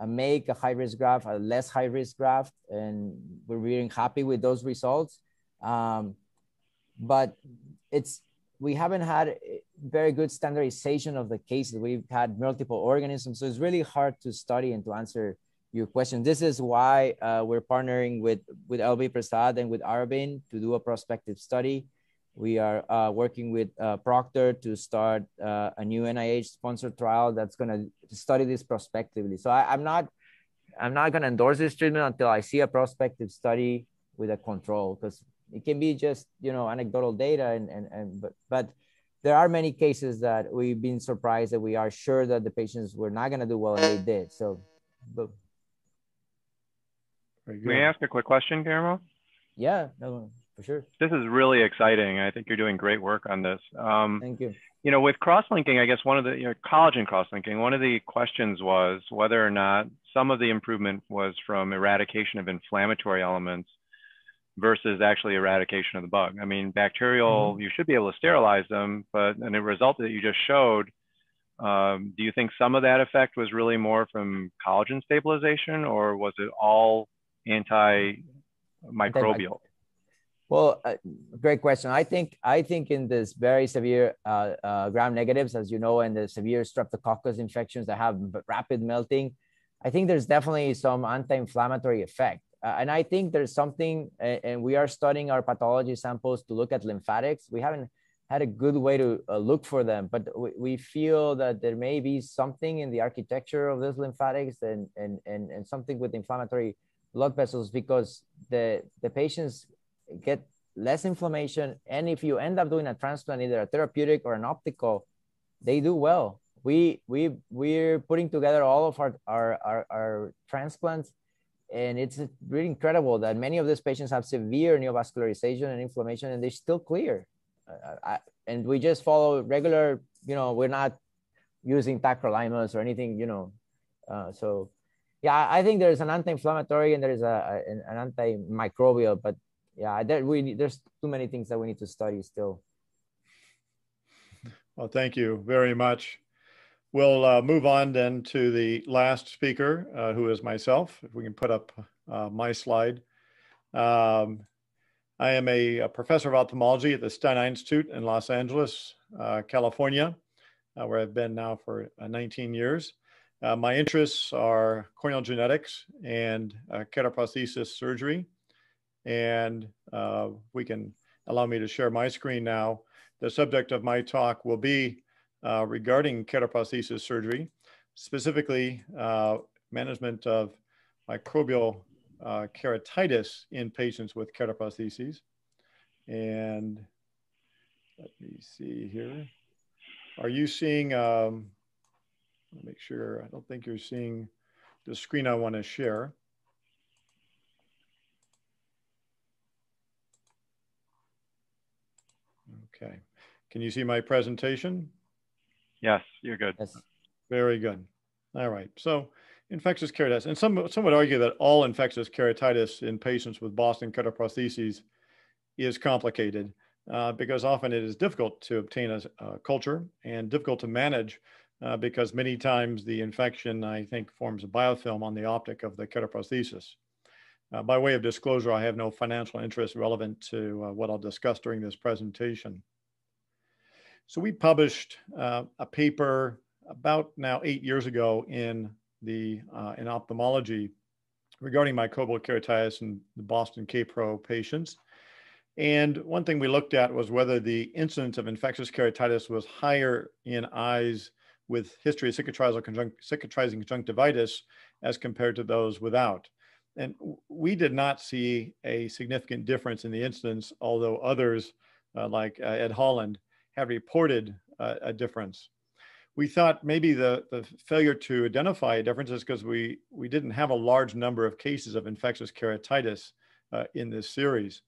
uh, make a high-risk graft a less high-risk graft and we're really happy with those results. Um, but it's we haven't had very good standardization of the cases. We've had multiple organisms so it's really hard to study and to answer your question. This is why uh, we're partnering with, with LV Prasad and with Aravind to do a prospective study. We are uh, working with uh, Proctor to start uh, a new NIH sponsored trial that's going to study this prospectively. So I, am not, I'm not going to endorse this treatment until I see a prospective study with a control because it can be just you know anecdotal data and and, and but but there are many cases that we've been surprised that we are sure that the patients were not going to do well and they did. So, but May I ask a quick question, Guillermo? Yeah, no, for sure. This is really exciting. I think you're doing great work on this. Um, Thank you. You know, with cross-linking, I guess one of the you know, collagen cross-linking, one of the questions was whether or not some of the improvement was from eradication of inflammatory elements versus actually eradication of the bug. I mean, bacterial, mm-hmm. you should be able to sterilize them, but in the result that you just showed, um, do you think some of that effect was really more from collagen stabilization, or was it all antimicrobial? Well, uh, great question. I think I think in this very severe uh, uh, gram negatives, as you know, and the severe streptococcus infections that have rapid melting, I think there's definitely some anti-inflammatory effect. Uh, and I think there's something, and we are studying our pathology samples to look at lymphatics. We haven't had a good way to uh, look for them, but we, we feel that there may be something in the architecture of those lymphatics and, and, and, and something with inflammatory blood vessels because the, the patients get less inflammation. And if you end up doing a transplant, either a therapeutic or an optical, they do well. We, we, we're putting together all of our, our, our, our transplants and it's really incredible that many of these patients have severe neovascularization and inflammation and they're still clear. I, and we just follow regular, you know, we're not using tacrolimus or anything, you know. Uh, so yeah, I think there's an anti-inflammatory and there is a, a an antimicrobial, but yeah, there, we, there's too many things that we need to study still. Well, thank you very much. We'll uh, move on then to the last speaker, uh, who is myself. If we can put up uh, my slide. Um, I am a, a, professor of ophthalmology at the Stein Institute in Los Angeles, uh, California, uh, where I've been now for uh, 19 years. My interests are corneal genetics and keratoprosthesis surgery. And we can allow me to share my screen now. The subject of my talk will be uh, regarding keratoprosthesis surgery, specifically uh, management of microbial uh, keratitis in patients with keratoprostheses. And let me see here. Are you seeing, um, make sure, I don't think you're seeing the screen I want to share. Okay. Can you see my presentation? Yes, you're good. Yes. Very good. All right. So infectious keratitis, and some, some would argue that all infectious keratitis in patients with Boston keratoprostheses is complicated uh, because often it is difficult to obtain a, a culture and difficult to manage uh, because many times the infection, I think, forms a biofilm on the optic of the keratoprosthesis. Uh, by way of disclosure, I have no financial interest relevant to uh, what I'll discuss during this presentation. So we published uh, a paper about now eight years ago in the uh, in ophthalmology regarding microbial keratitis in the Boston K-Pro patients. And one thing we looked at was whether the incidence of infectious keratitis was higher in eyes with history of cicatricial conjunct cicatrizing conjunctivitis as compared to those without. And we did not see a significant difference in the incidence, although others, uh, like uh, Ed Holland, have reported uh, a difference. We thought maybe the, the failure to identify a difference is because we, we didn't have a large number of cases of infectious keratitis uh, in this series.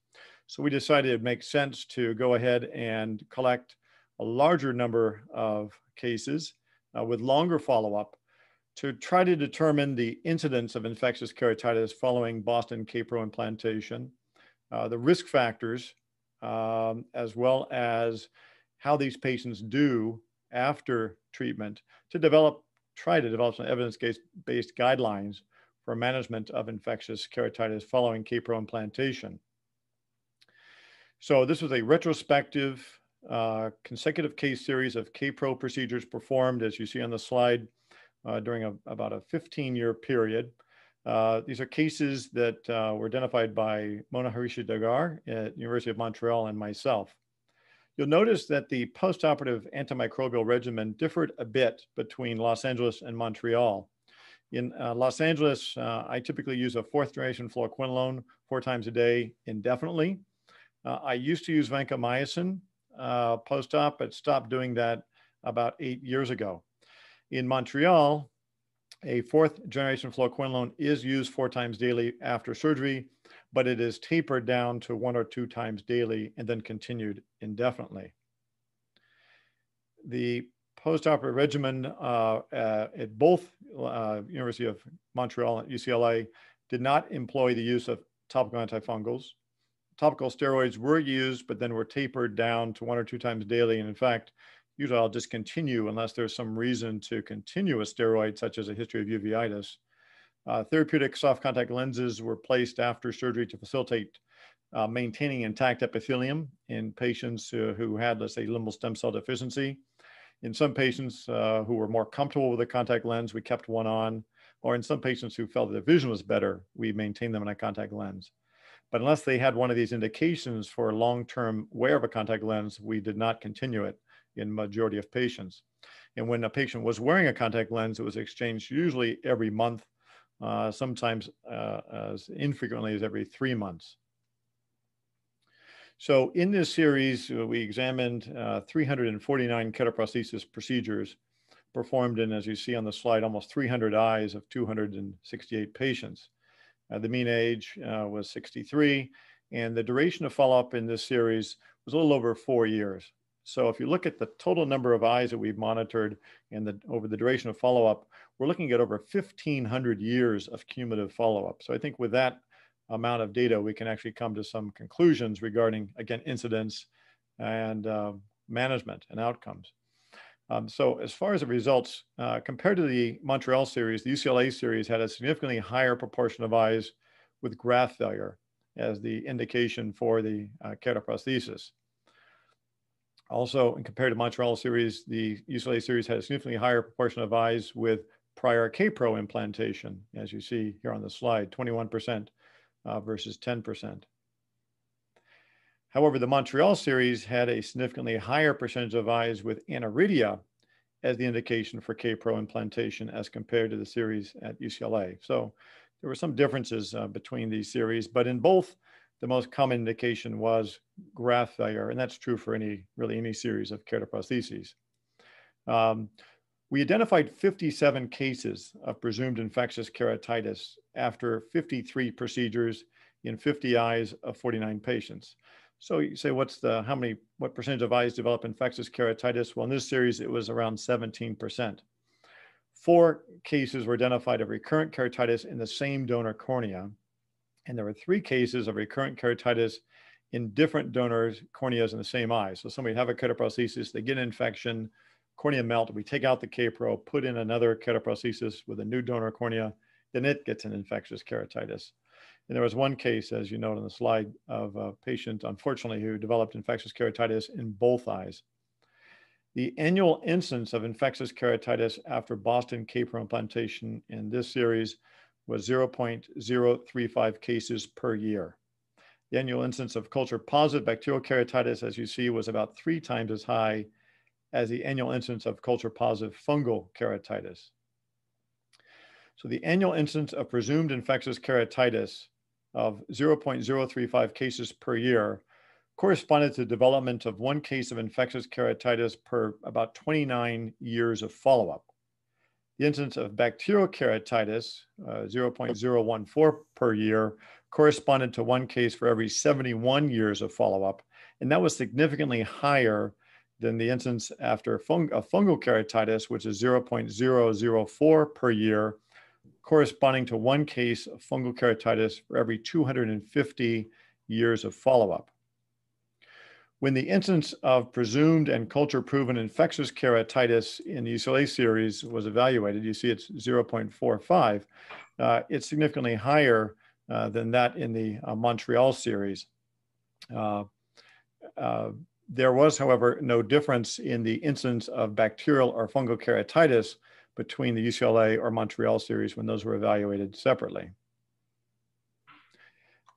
So we decided it makes sense to go ahead and collect a larger number of cases with longer follow-up to try to determine the incidence of infectious keratitis following Boston K-Pro implantation, uh, the risk factors, um, as well as how these patients do after treatment to develop, try to develop some evidence-based guidelines for management of infectious keratitis following K-Pro implantation. So this was a retrospective uh, consecutive case series of K-Pro procedures performed, as you see on the slide, uh, during a, about a 15-year period. Uh, these are cases that uh, were identified by Mona Harissi-Dagher at University of Montreal and myself. You'll notice that the postoperative antimicrobial regimen differed a bit between Los Angeles and Montreal. In uh, Los Angeles, uh, I typically use a fourth generation fluoroquinolone four times a day indefinitely. I used to use vancomycin uh, post-op, but stopped doing that about eight years ago. In Montreal, a fourth generation fluoroquinolone is used four times daily after surgery but it is tapered down to one or two times daily and then continued indefinitely. The postoperative regimen uh, uh, at both uh, University of Montreal and UCLA did not employ the use of topical antifungals. Topical steroids were used, but then were tapered down to one or two times daily. And in fact, usually I'll discontinue unless there's some reason to continue a steroid, such as a history of uveitis. Uh, therapeutic soft contact lenses were placed after surgery to facilitate uh, maintaining intact epithelium in patients uh, who had, let's say, limbal stem cell deficiency. In some patients uh, who were more comfortable with a contact lens, we kept one on, or in some patients who felt that their vision was better, we maintained them in a contact lens. But unless they had one of these indications for long-term wear of a contact lens, we did not continue it in majority of patients. And when a patient was wearing a contact lens, it was exchanged usually every month uh, sometimes uh, as infrequently as every three months. So in this series, uh, we examined uh, 349 keratoprosthesis procedures performed in, as you see on the slide, almost 300 eyes of 268 patients. Uh, the mean age uh, was 63, and the duration of follow-up in this series was a little over four years. So if you look at the total number of eyes that we've monitored and the, over the duration of follow-up, we're looking at over 1,500 years of cumulative follow-up. So I think with that amount of data, we can actually come to some conclusions regarding, again, incidence and uh, management and outcomes. Um, so as far as the results, uh, compared to the Montreal series, the UCLA series had a significantly higher proportion of eyes with graft failure as the indication for the uh, keratoprosthesis. Also, compared to Montreal series, the UCLA series had a significantly higher proportion of eyes with prior K-Pro implantation, as you see here on the slide, 21% uh, versus 10%. However, the Montreal series had a significantly higher percentage of eyes with aniridia as the indication for K-Pro implantation as compared to the series at UCLA. So there were some differences uh, between these series, but in both, the most common indication was graft failure, and that's true for any really any series of keratoprostheses. Um, we identified 57 cases of presumed infectious keratitis after 53 procedures in 50 eyes of 49 patients. So you say, what's the, how many, what percentage of eyes develop infectious keratitis? Well, in this series, it was around 17%. Four cases were identified of recurrent keratitis in the same donor cornea. And there were three cases of recurrent keratitis in different donors' corneas in the same eye. So somebody have a keratoprosthesis, they get an infection, cornea melt, we take out the K-Pro, put in another keratoprosthesis with a new donor cornea, then it gets an infectious keratitis. And there was one case, as you note on the slide, of a patient, unfortunately, who developed infectious keratitis in both eyes. The annual incidence of infectious keratitis after Boston K-Pro implantation in this series was 0.035 cases per year. The annual incidence of culture positive bacterial keratitis, as you see, was about three times as high as the annual incidence of culture positive fungal keratitis. So the annual incidence of presumed infectious keratitis of 0.035 cases per year corresponded to development of one case of infectious keratitis per about 29 years of follow-up. The incidence of bacterial keratitis, uh, 0.014 per year, corresponded to one case for every 71 years of follow-up, and that was significantly higher than the incidence after fung- fungal keratitis, which is 0.004 per year, corresponding to one case of fungal keratitis for every 250 years of follow-up. When the incidence of presumed and culture-proven infectious keratitis in the UCLA series was evaluated, you see it's 0.45, uh, it's significantly higher uh, than that in the uh, Montreal series. Uh, uh, there was, however, no difference in the incidence of bacterial or fungal keratitis between the UCLA or Montreal series when those were evaluated separately.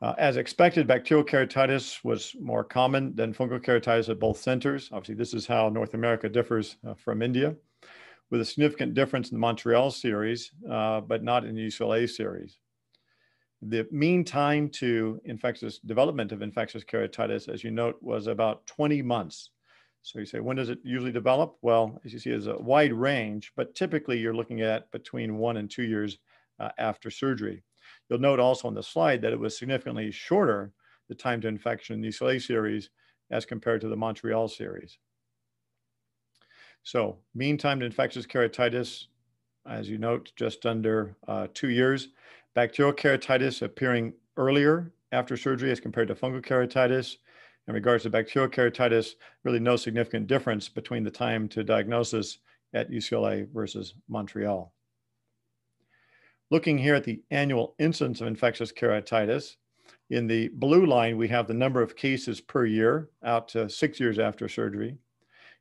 Uh, as expected, bacterial keratitis was more common than fungal keratitis at both centers. Obviously, this is how North America differs uh, from India, with a significant difference in the Montreal series, uh, but not in the UCLA series. The mean time to infectious development of infectious keratitis, as you note, was about 20 months so you say, when does it usually develop? Well, as you see, it's a wide range, but typically you're looking at between one and two years uh, after surgery. You'll note also on the slide that it was significantly shorter, the time to infection in the UCLA series as compared to the Montreal series. So mean time to infectious keratitis, as you note, just under uh, two years. Bacterial keratitis appearing earlier after surgery as compared to fungal keratitis in regards to bacterial keratitis, really no significant difference between the time to diagnosis at UCLA versus Montreal. Looking here at the annual incidence of infectious keratitis, in the blue line, we have the number of cases per year out to six years after surgery.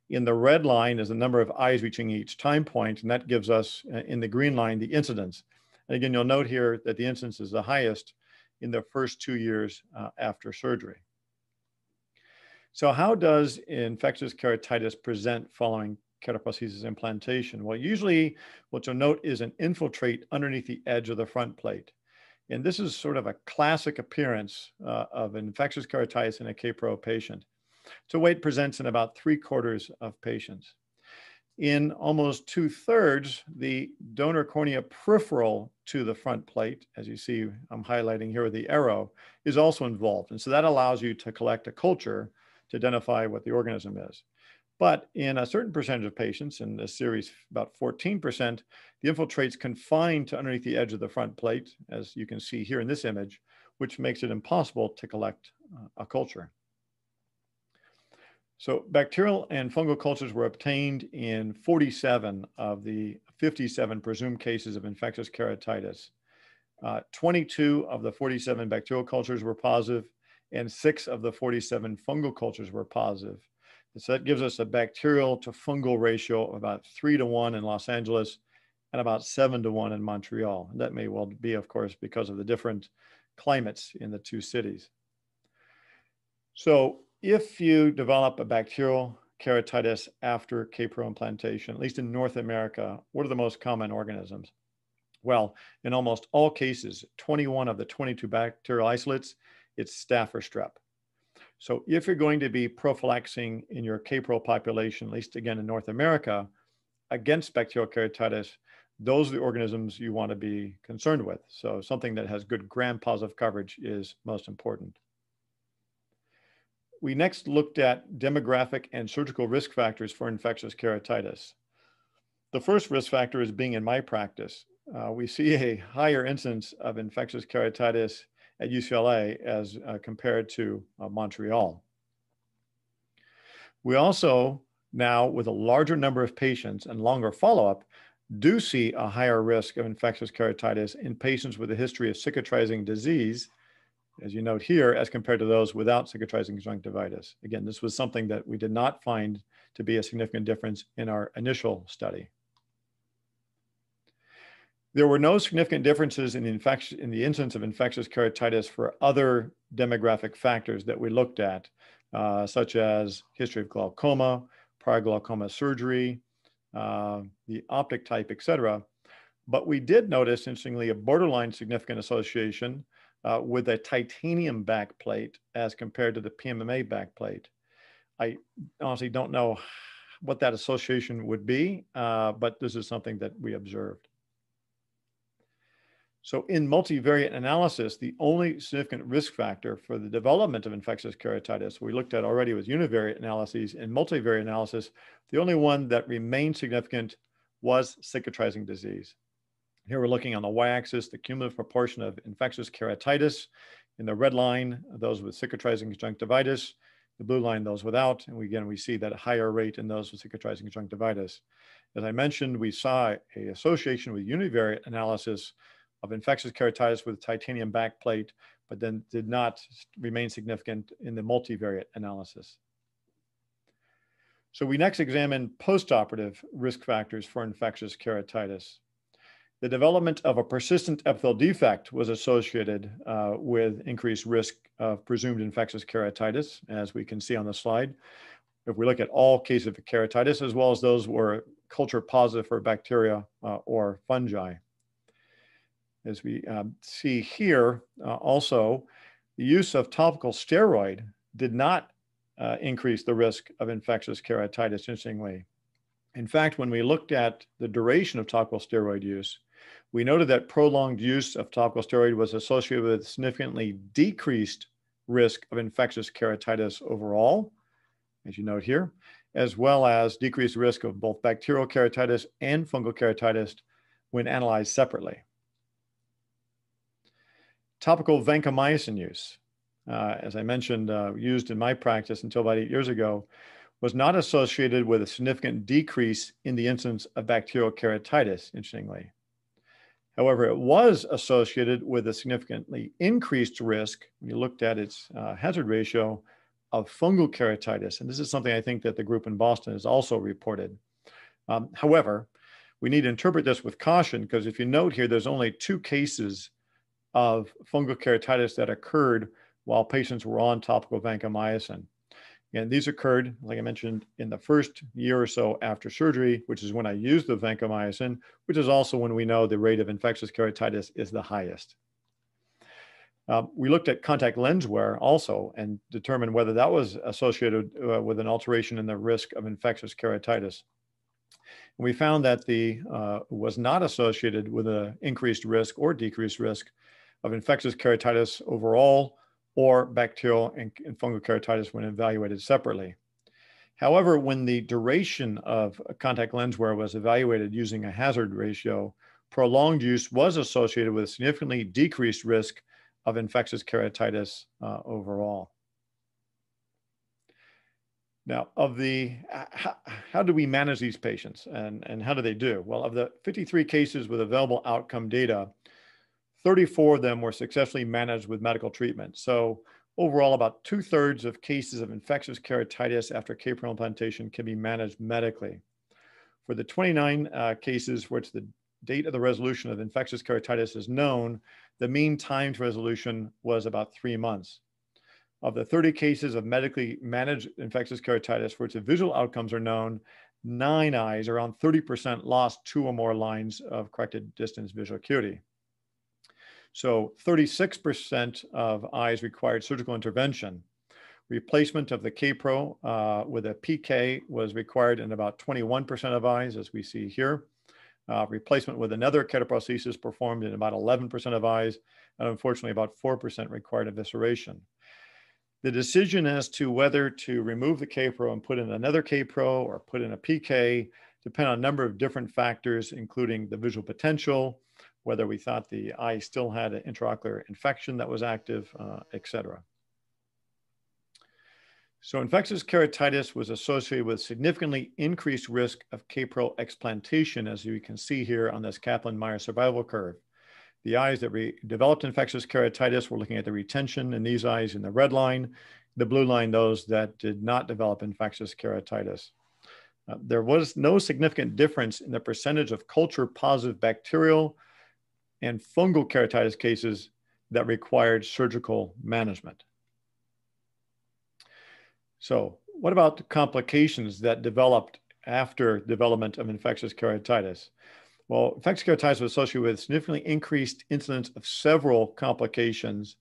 In the red line is the number of eyes reaching each time point, and that gives us, uh, in the green line, the incidence. And again, you'll note here that the incidence is the highest in the first two years uh, after surgery. So how does infectious keratitis present following keratoprosthesis implantation? Well, usually what you'll note is an infiltrate underneath the edge of the front plate. And this is sort of a classic appearance uh, of infectious keratitis in a K-Pro patient. So weight presents in about three quarters of patients. In almost two thirds, the donor cornea peripheral to the front plate, as you see I'm highlighting here with the arrow, is also involved. And so that allows you to collect a culture to identify what the organism is. But in a certain percentage of patients, in this series about 14%, the infiltrate's confined to underneath the edge of the front plate, as you can see here in this image, which makes it impossible to collect uh, a culture. So bacterial and fungal cultures were obtained in 47 of the 57 presumed cases of infectious keratitis. Uh, 22 of the 47 bacterial cultures were positive, and six of the 47 fungal cultures were positive. So that gives us a bacterial to fungal ratio of about three to one in Los Angeles and about seven to one in Montreal. And that may well be, of course, because of the different climates in the two cities. So if you develop a bacterial keratitis after K-Pro implantation, at least in North America, what are the most common organisms? Well, in almost all cases, 21 of the 22 bacterial isolates, it's staph or strep. So if you're going to be prophylaxing in your K-Pro population, at least again in North America, against bacterial keratitis, those are the organisms you want to be concerned with. So something that has good gram-positive coverage is most important. We next looked at demographic and surgical risk factors for infectious keratitis. The first risk factor is being in my practice. Uh, we see a higher incidence of infectious keratitis at UCLA as uh, compared to uh, Montreal. We also now, with a larger number of patients and longer follow-up, do see a higher risk of infectious keratitis in patients with a history of cicatrizing disease as you note here, as compared to those without cicatrizing conjunctivitis. Again, this was something that we did not find to be a significant difference in our initial study. There were no significant differences in the, infection, in the incidence of infectious keratitis for other demographic factors that we looked at, uh, such as history of glaucoma, prior glaucoma surgery, uh, the optic type, et cetera. But we did notice, interestingly, a borderline significant association uh, with a titanium backplate as compared to the PMMA backplate. I honestly don't know what that association would be, uh, but this is something that we observed. So in multivariate analysis, the only significant risk factor for the development of infectious keratitis we looked at already was univariate analyses. In multivariate analysis, the only one that remained significant was cicatrizing disease. Here we're looking on the y-axis, the cumulative proportion of infectious keratitis. In the red line, those with cicatrizing conjunctivitis. The blue line, those without. And we, again, we see that higher rate in those with cicatrizing conjunctivitis. As I mentioned, we saw a association with univariate analysis of infectious keratitis with titanium backplate, but then did not remain significant in the multivariate analysis. So we next examine postoperative risk factors for infectious keratitis. The development of a persistent epithelial defect was associated uh, with increased risk of presumed infectious keratitis, as we can see on the slide. If we look at all cases of keratitis, as well as those were culture positive for bacteria uh, or fungi. As we um, see here, uh, also, the use of topical steroid did not uh, increase the risk of infectious keratitis, interestingly. In fact, when we looked at the duration of topical steroid use, we noted that prolonged use of topical steroid was associated with significantly decreased risk of infectious keratitis overall, as you note here, as well as decreased risk of both bacterial keratitis and fungal keratitis when analyzed separately. Topical vancomycin use, uh, as I mentioned, uh, used in my practice until about eight years ago, was not associated with a significant decrease in the incidence of bacterial keratitis, interestingly. However, it was associated with a significantly increased risk when you looked at its uh, hazard ratio of fungal keratitis. And this is something I think that the group in Boston has also reported. Um, however, we need to interpret this with caution because if you note here, there's only two cases of fungal keratitis that occurred while patients were on topical vancomycin. And these occurred, like I mentioned, in the first year or so after surgery, which is when I used the vancomycin, which is also when we know the rate of infectious keratitis is the highest. Uh, we looked at contact lens wear also and determined whether that was associated uh, with an alteration in the risk of infectious keratitis. And we found that the uh, was not associated with an increased risk or decreased risk of infectious keratitis overall or bacterial and, and fungal keratitis when evaluated separately. However, when the duration of contact lens wear was evaluated using a hazard ratio, prolonged use was associated with significantly decreased risk of infectious keratitis uh, overall. Now, of the, how, how, do we manage these patients and, and how do they do? Well, of the 53 cases with available outcome data, 34 of them were successfully managed with medical treatment. So overall, about two thirds of cases of infectious keratitis after K-Pro implantation can be managed medically. For the 29 uh, cases which the date of the resolution of infectious keratitis is known, the mean time to resolution was about three months. Of the 30 cases of medically managed infectious keratitis for which the visual outcomes are known, nine eyes, around 30%, lost two or more lines of corrected distance visual acuity. So 36% of eyes required surgical intervention. Replacement of the K-Pro uh, with a PK was required in about 21% of eyes, as we see here. Uh, replacement with another keratoprosthesis performed in about 11% of eyes, and unfortunately about 4% required evisceration. The decision as to whether to remove the K-Pro and put in another K-Pro or put in a PK depend on a number of different factors, including the visual potential, whether we thought the eye still had an intraocular infection that was active, uh, et cetera. So infectious keratitis was associated with significantly increased risk of K-Pro explantation, as you can see here on this Kaplan-Meier survival curve. The eyes that developed infectious keratitis, we're looking at the retention in these eyes in the red line, the blue line, those that did not develop infectious keratitis. Uh, there was no significant difference in the percentage of culture positive bacterial and fungal keratitis cases that required surgical management. So what about complications that developed after development of infectious keratitis? Well, infectious keratitis was associated with significantly increased incidence of several complications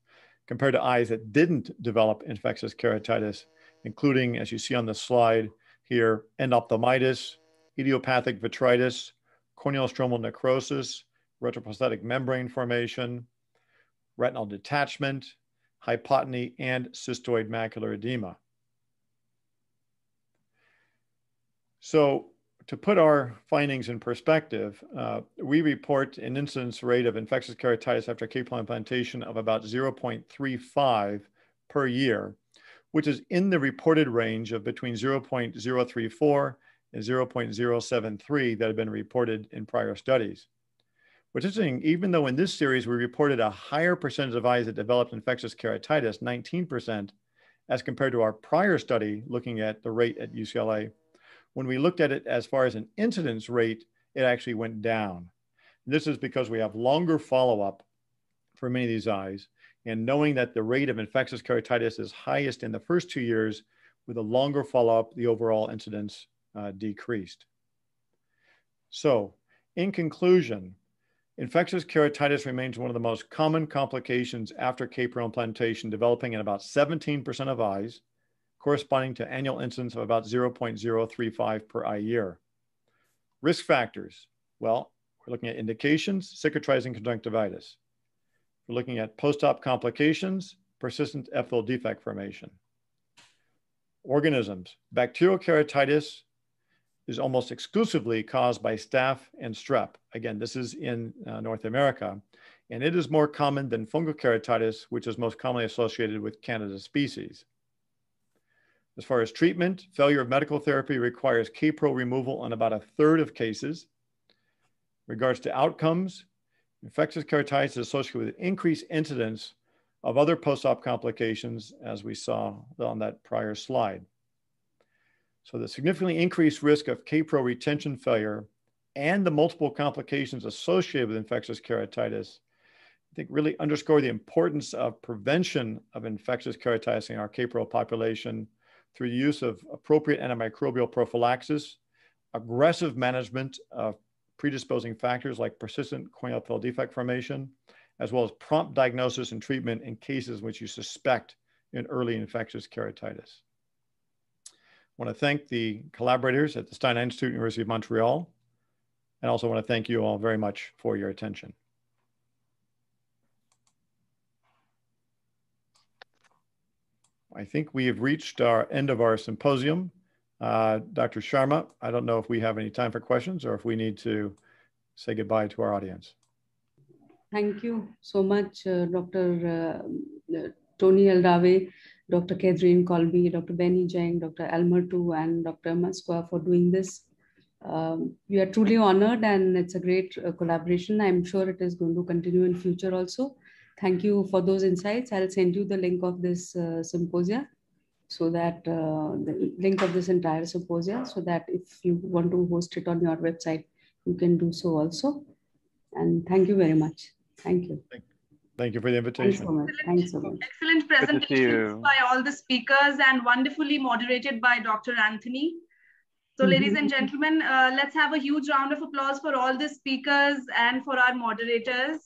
compared to eyes that didn't develop infectious keratitis, including, as you see on the slide here, endophthalmitis, idiopathic vitritis, corneal stromal necrosis, retroprosthetic membrane formation, retinal detachment, hypotony, and cystoid macular edema. So to put our findings in perspective, uh, we report an incidence rate of infectious keratitis after K-Pro implantation of about 0.35 per year, which is in the reported range of between 0.034 and 0.073 that have been reported in prior studies. What's interesting, even though in this series we reported a higher percentage of eyes that developed infectious keratitis, 19%, as compared to our prior study looking at the rate at UCLA, when we looked at it as far as an incidence rate, it actually went down. This is because we have longer follow-up for many of these eyes. And knowing that the rate of infectious keratitis is highest in the first two years, with a longer follow-up, the overall incidence uh, decreased. So in conclusion, infectious keratitis remains one of the most common complications after K-Pro implantation, developing in about 17% of eyes corresponding to annual incidence of about 0.035 per eye year. Risk factors, well, we're looking at indications, cicatrizing conjunctivitis. We're looking at post-op complications, persistent epithelial defect formation. Organisms, bacterial keratitis is almost exclusively caused by staph and strep. Again, this is in uh, North America, and it is more common than fungal keratitis, which is most commonly associated with Candida species. As far as treatment, failure of medical therapy requires K-Pro removal on about a third of cases. In regards to outcomes, infectious keratitis is associated with increased incidence of other post-op complications, as we saw on that prior slide. So the significantly increased risk of K-Pro retention failure and the multiple complications associated with infectious keratitis, I think really underscore the importance of prevention of infectious keratitis in our K-Pro population through the use of appropriate antimicrobial prophylaxis, aggressive management of predisposing factors like persistent corneal defect formation, as well as prompt diagnosis and treatment in cases which you suspect an early infectious keratitis. Want to thank the collaborators at the Stein Institute, University of Montreal, and also want to thank you all very much for your attention. I think we have reached our end of our symposium. Uh, Dr. Sharma, I don't know if we have any time for questions or if we need to say goodbye to our audience. Thank you so much, uh, Dr. Uh, Tony Aldave, Dr. Kathryn Colby, Dr. Bennie Jeng, Dr. Elmer Tu, and Dr. Amescua for doing this. Um, we are truly honored and it's a great uh, collaboration. I'm sure it is going to continue in future also. Thank you for those insights. I'll send you the link of this uh, symposia so that uh, the link of this entire symposia so that if you want to host it on your website, you can do so also. And thank you very much. Thank you. Thank you for the invitation. Thanks so much. Thanks so much. Excellent presentations by all the speakers and wonderfully moderated by Dr. Anthony. So, mm -hmm. ladies and gentlemen, uh, let's have a huge round of applause for all the speakers and for our moderators.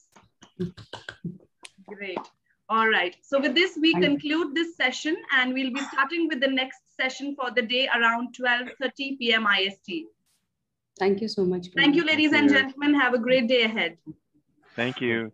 Great. All right. So with this, we Thank conclude you. this session and we'll be starting with the next session for the day around 12.30 p.m. IST. Thank you so much. Thank you, ladies Thank and you. gentlemen. Have a great day ahead. Thank you.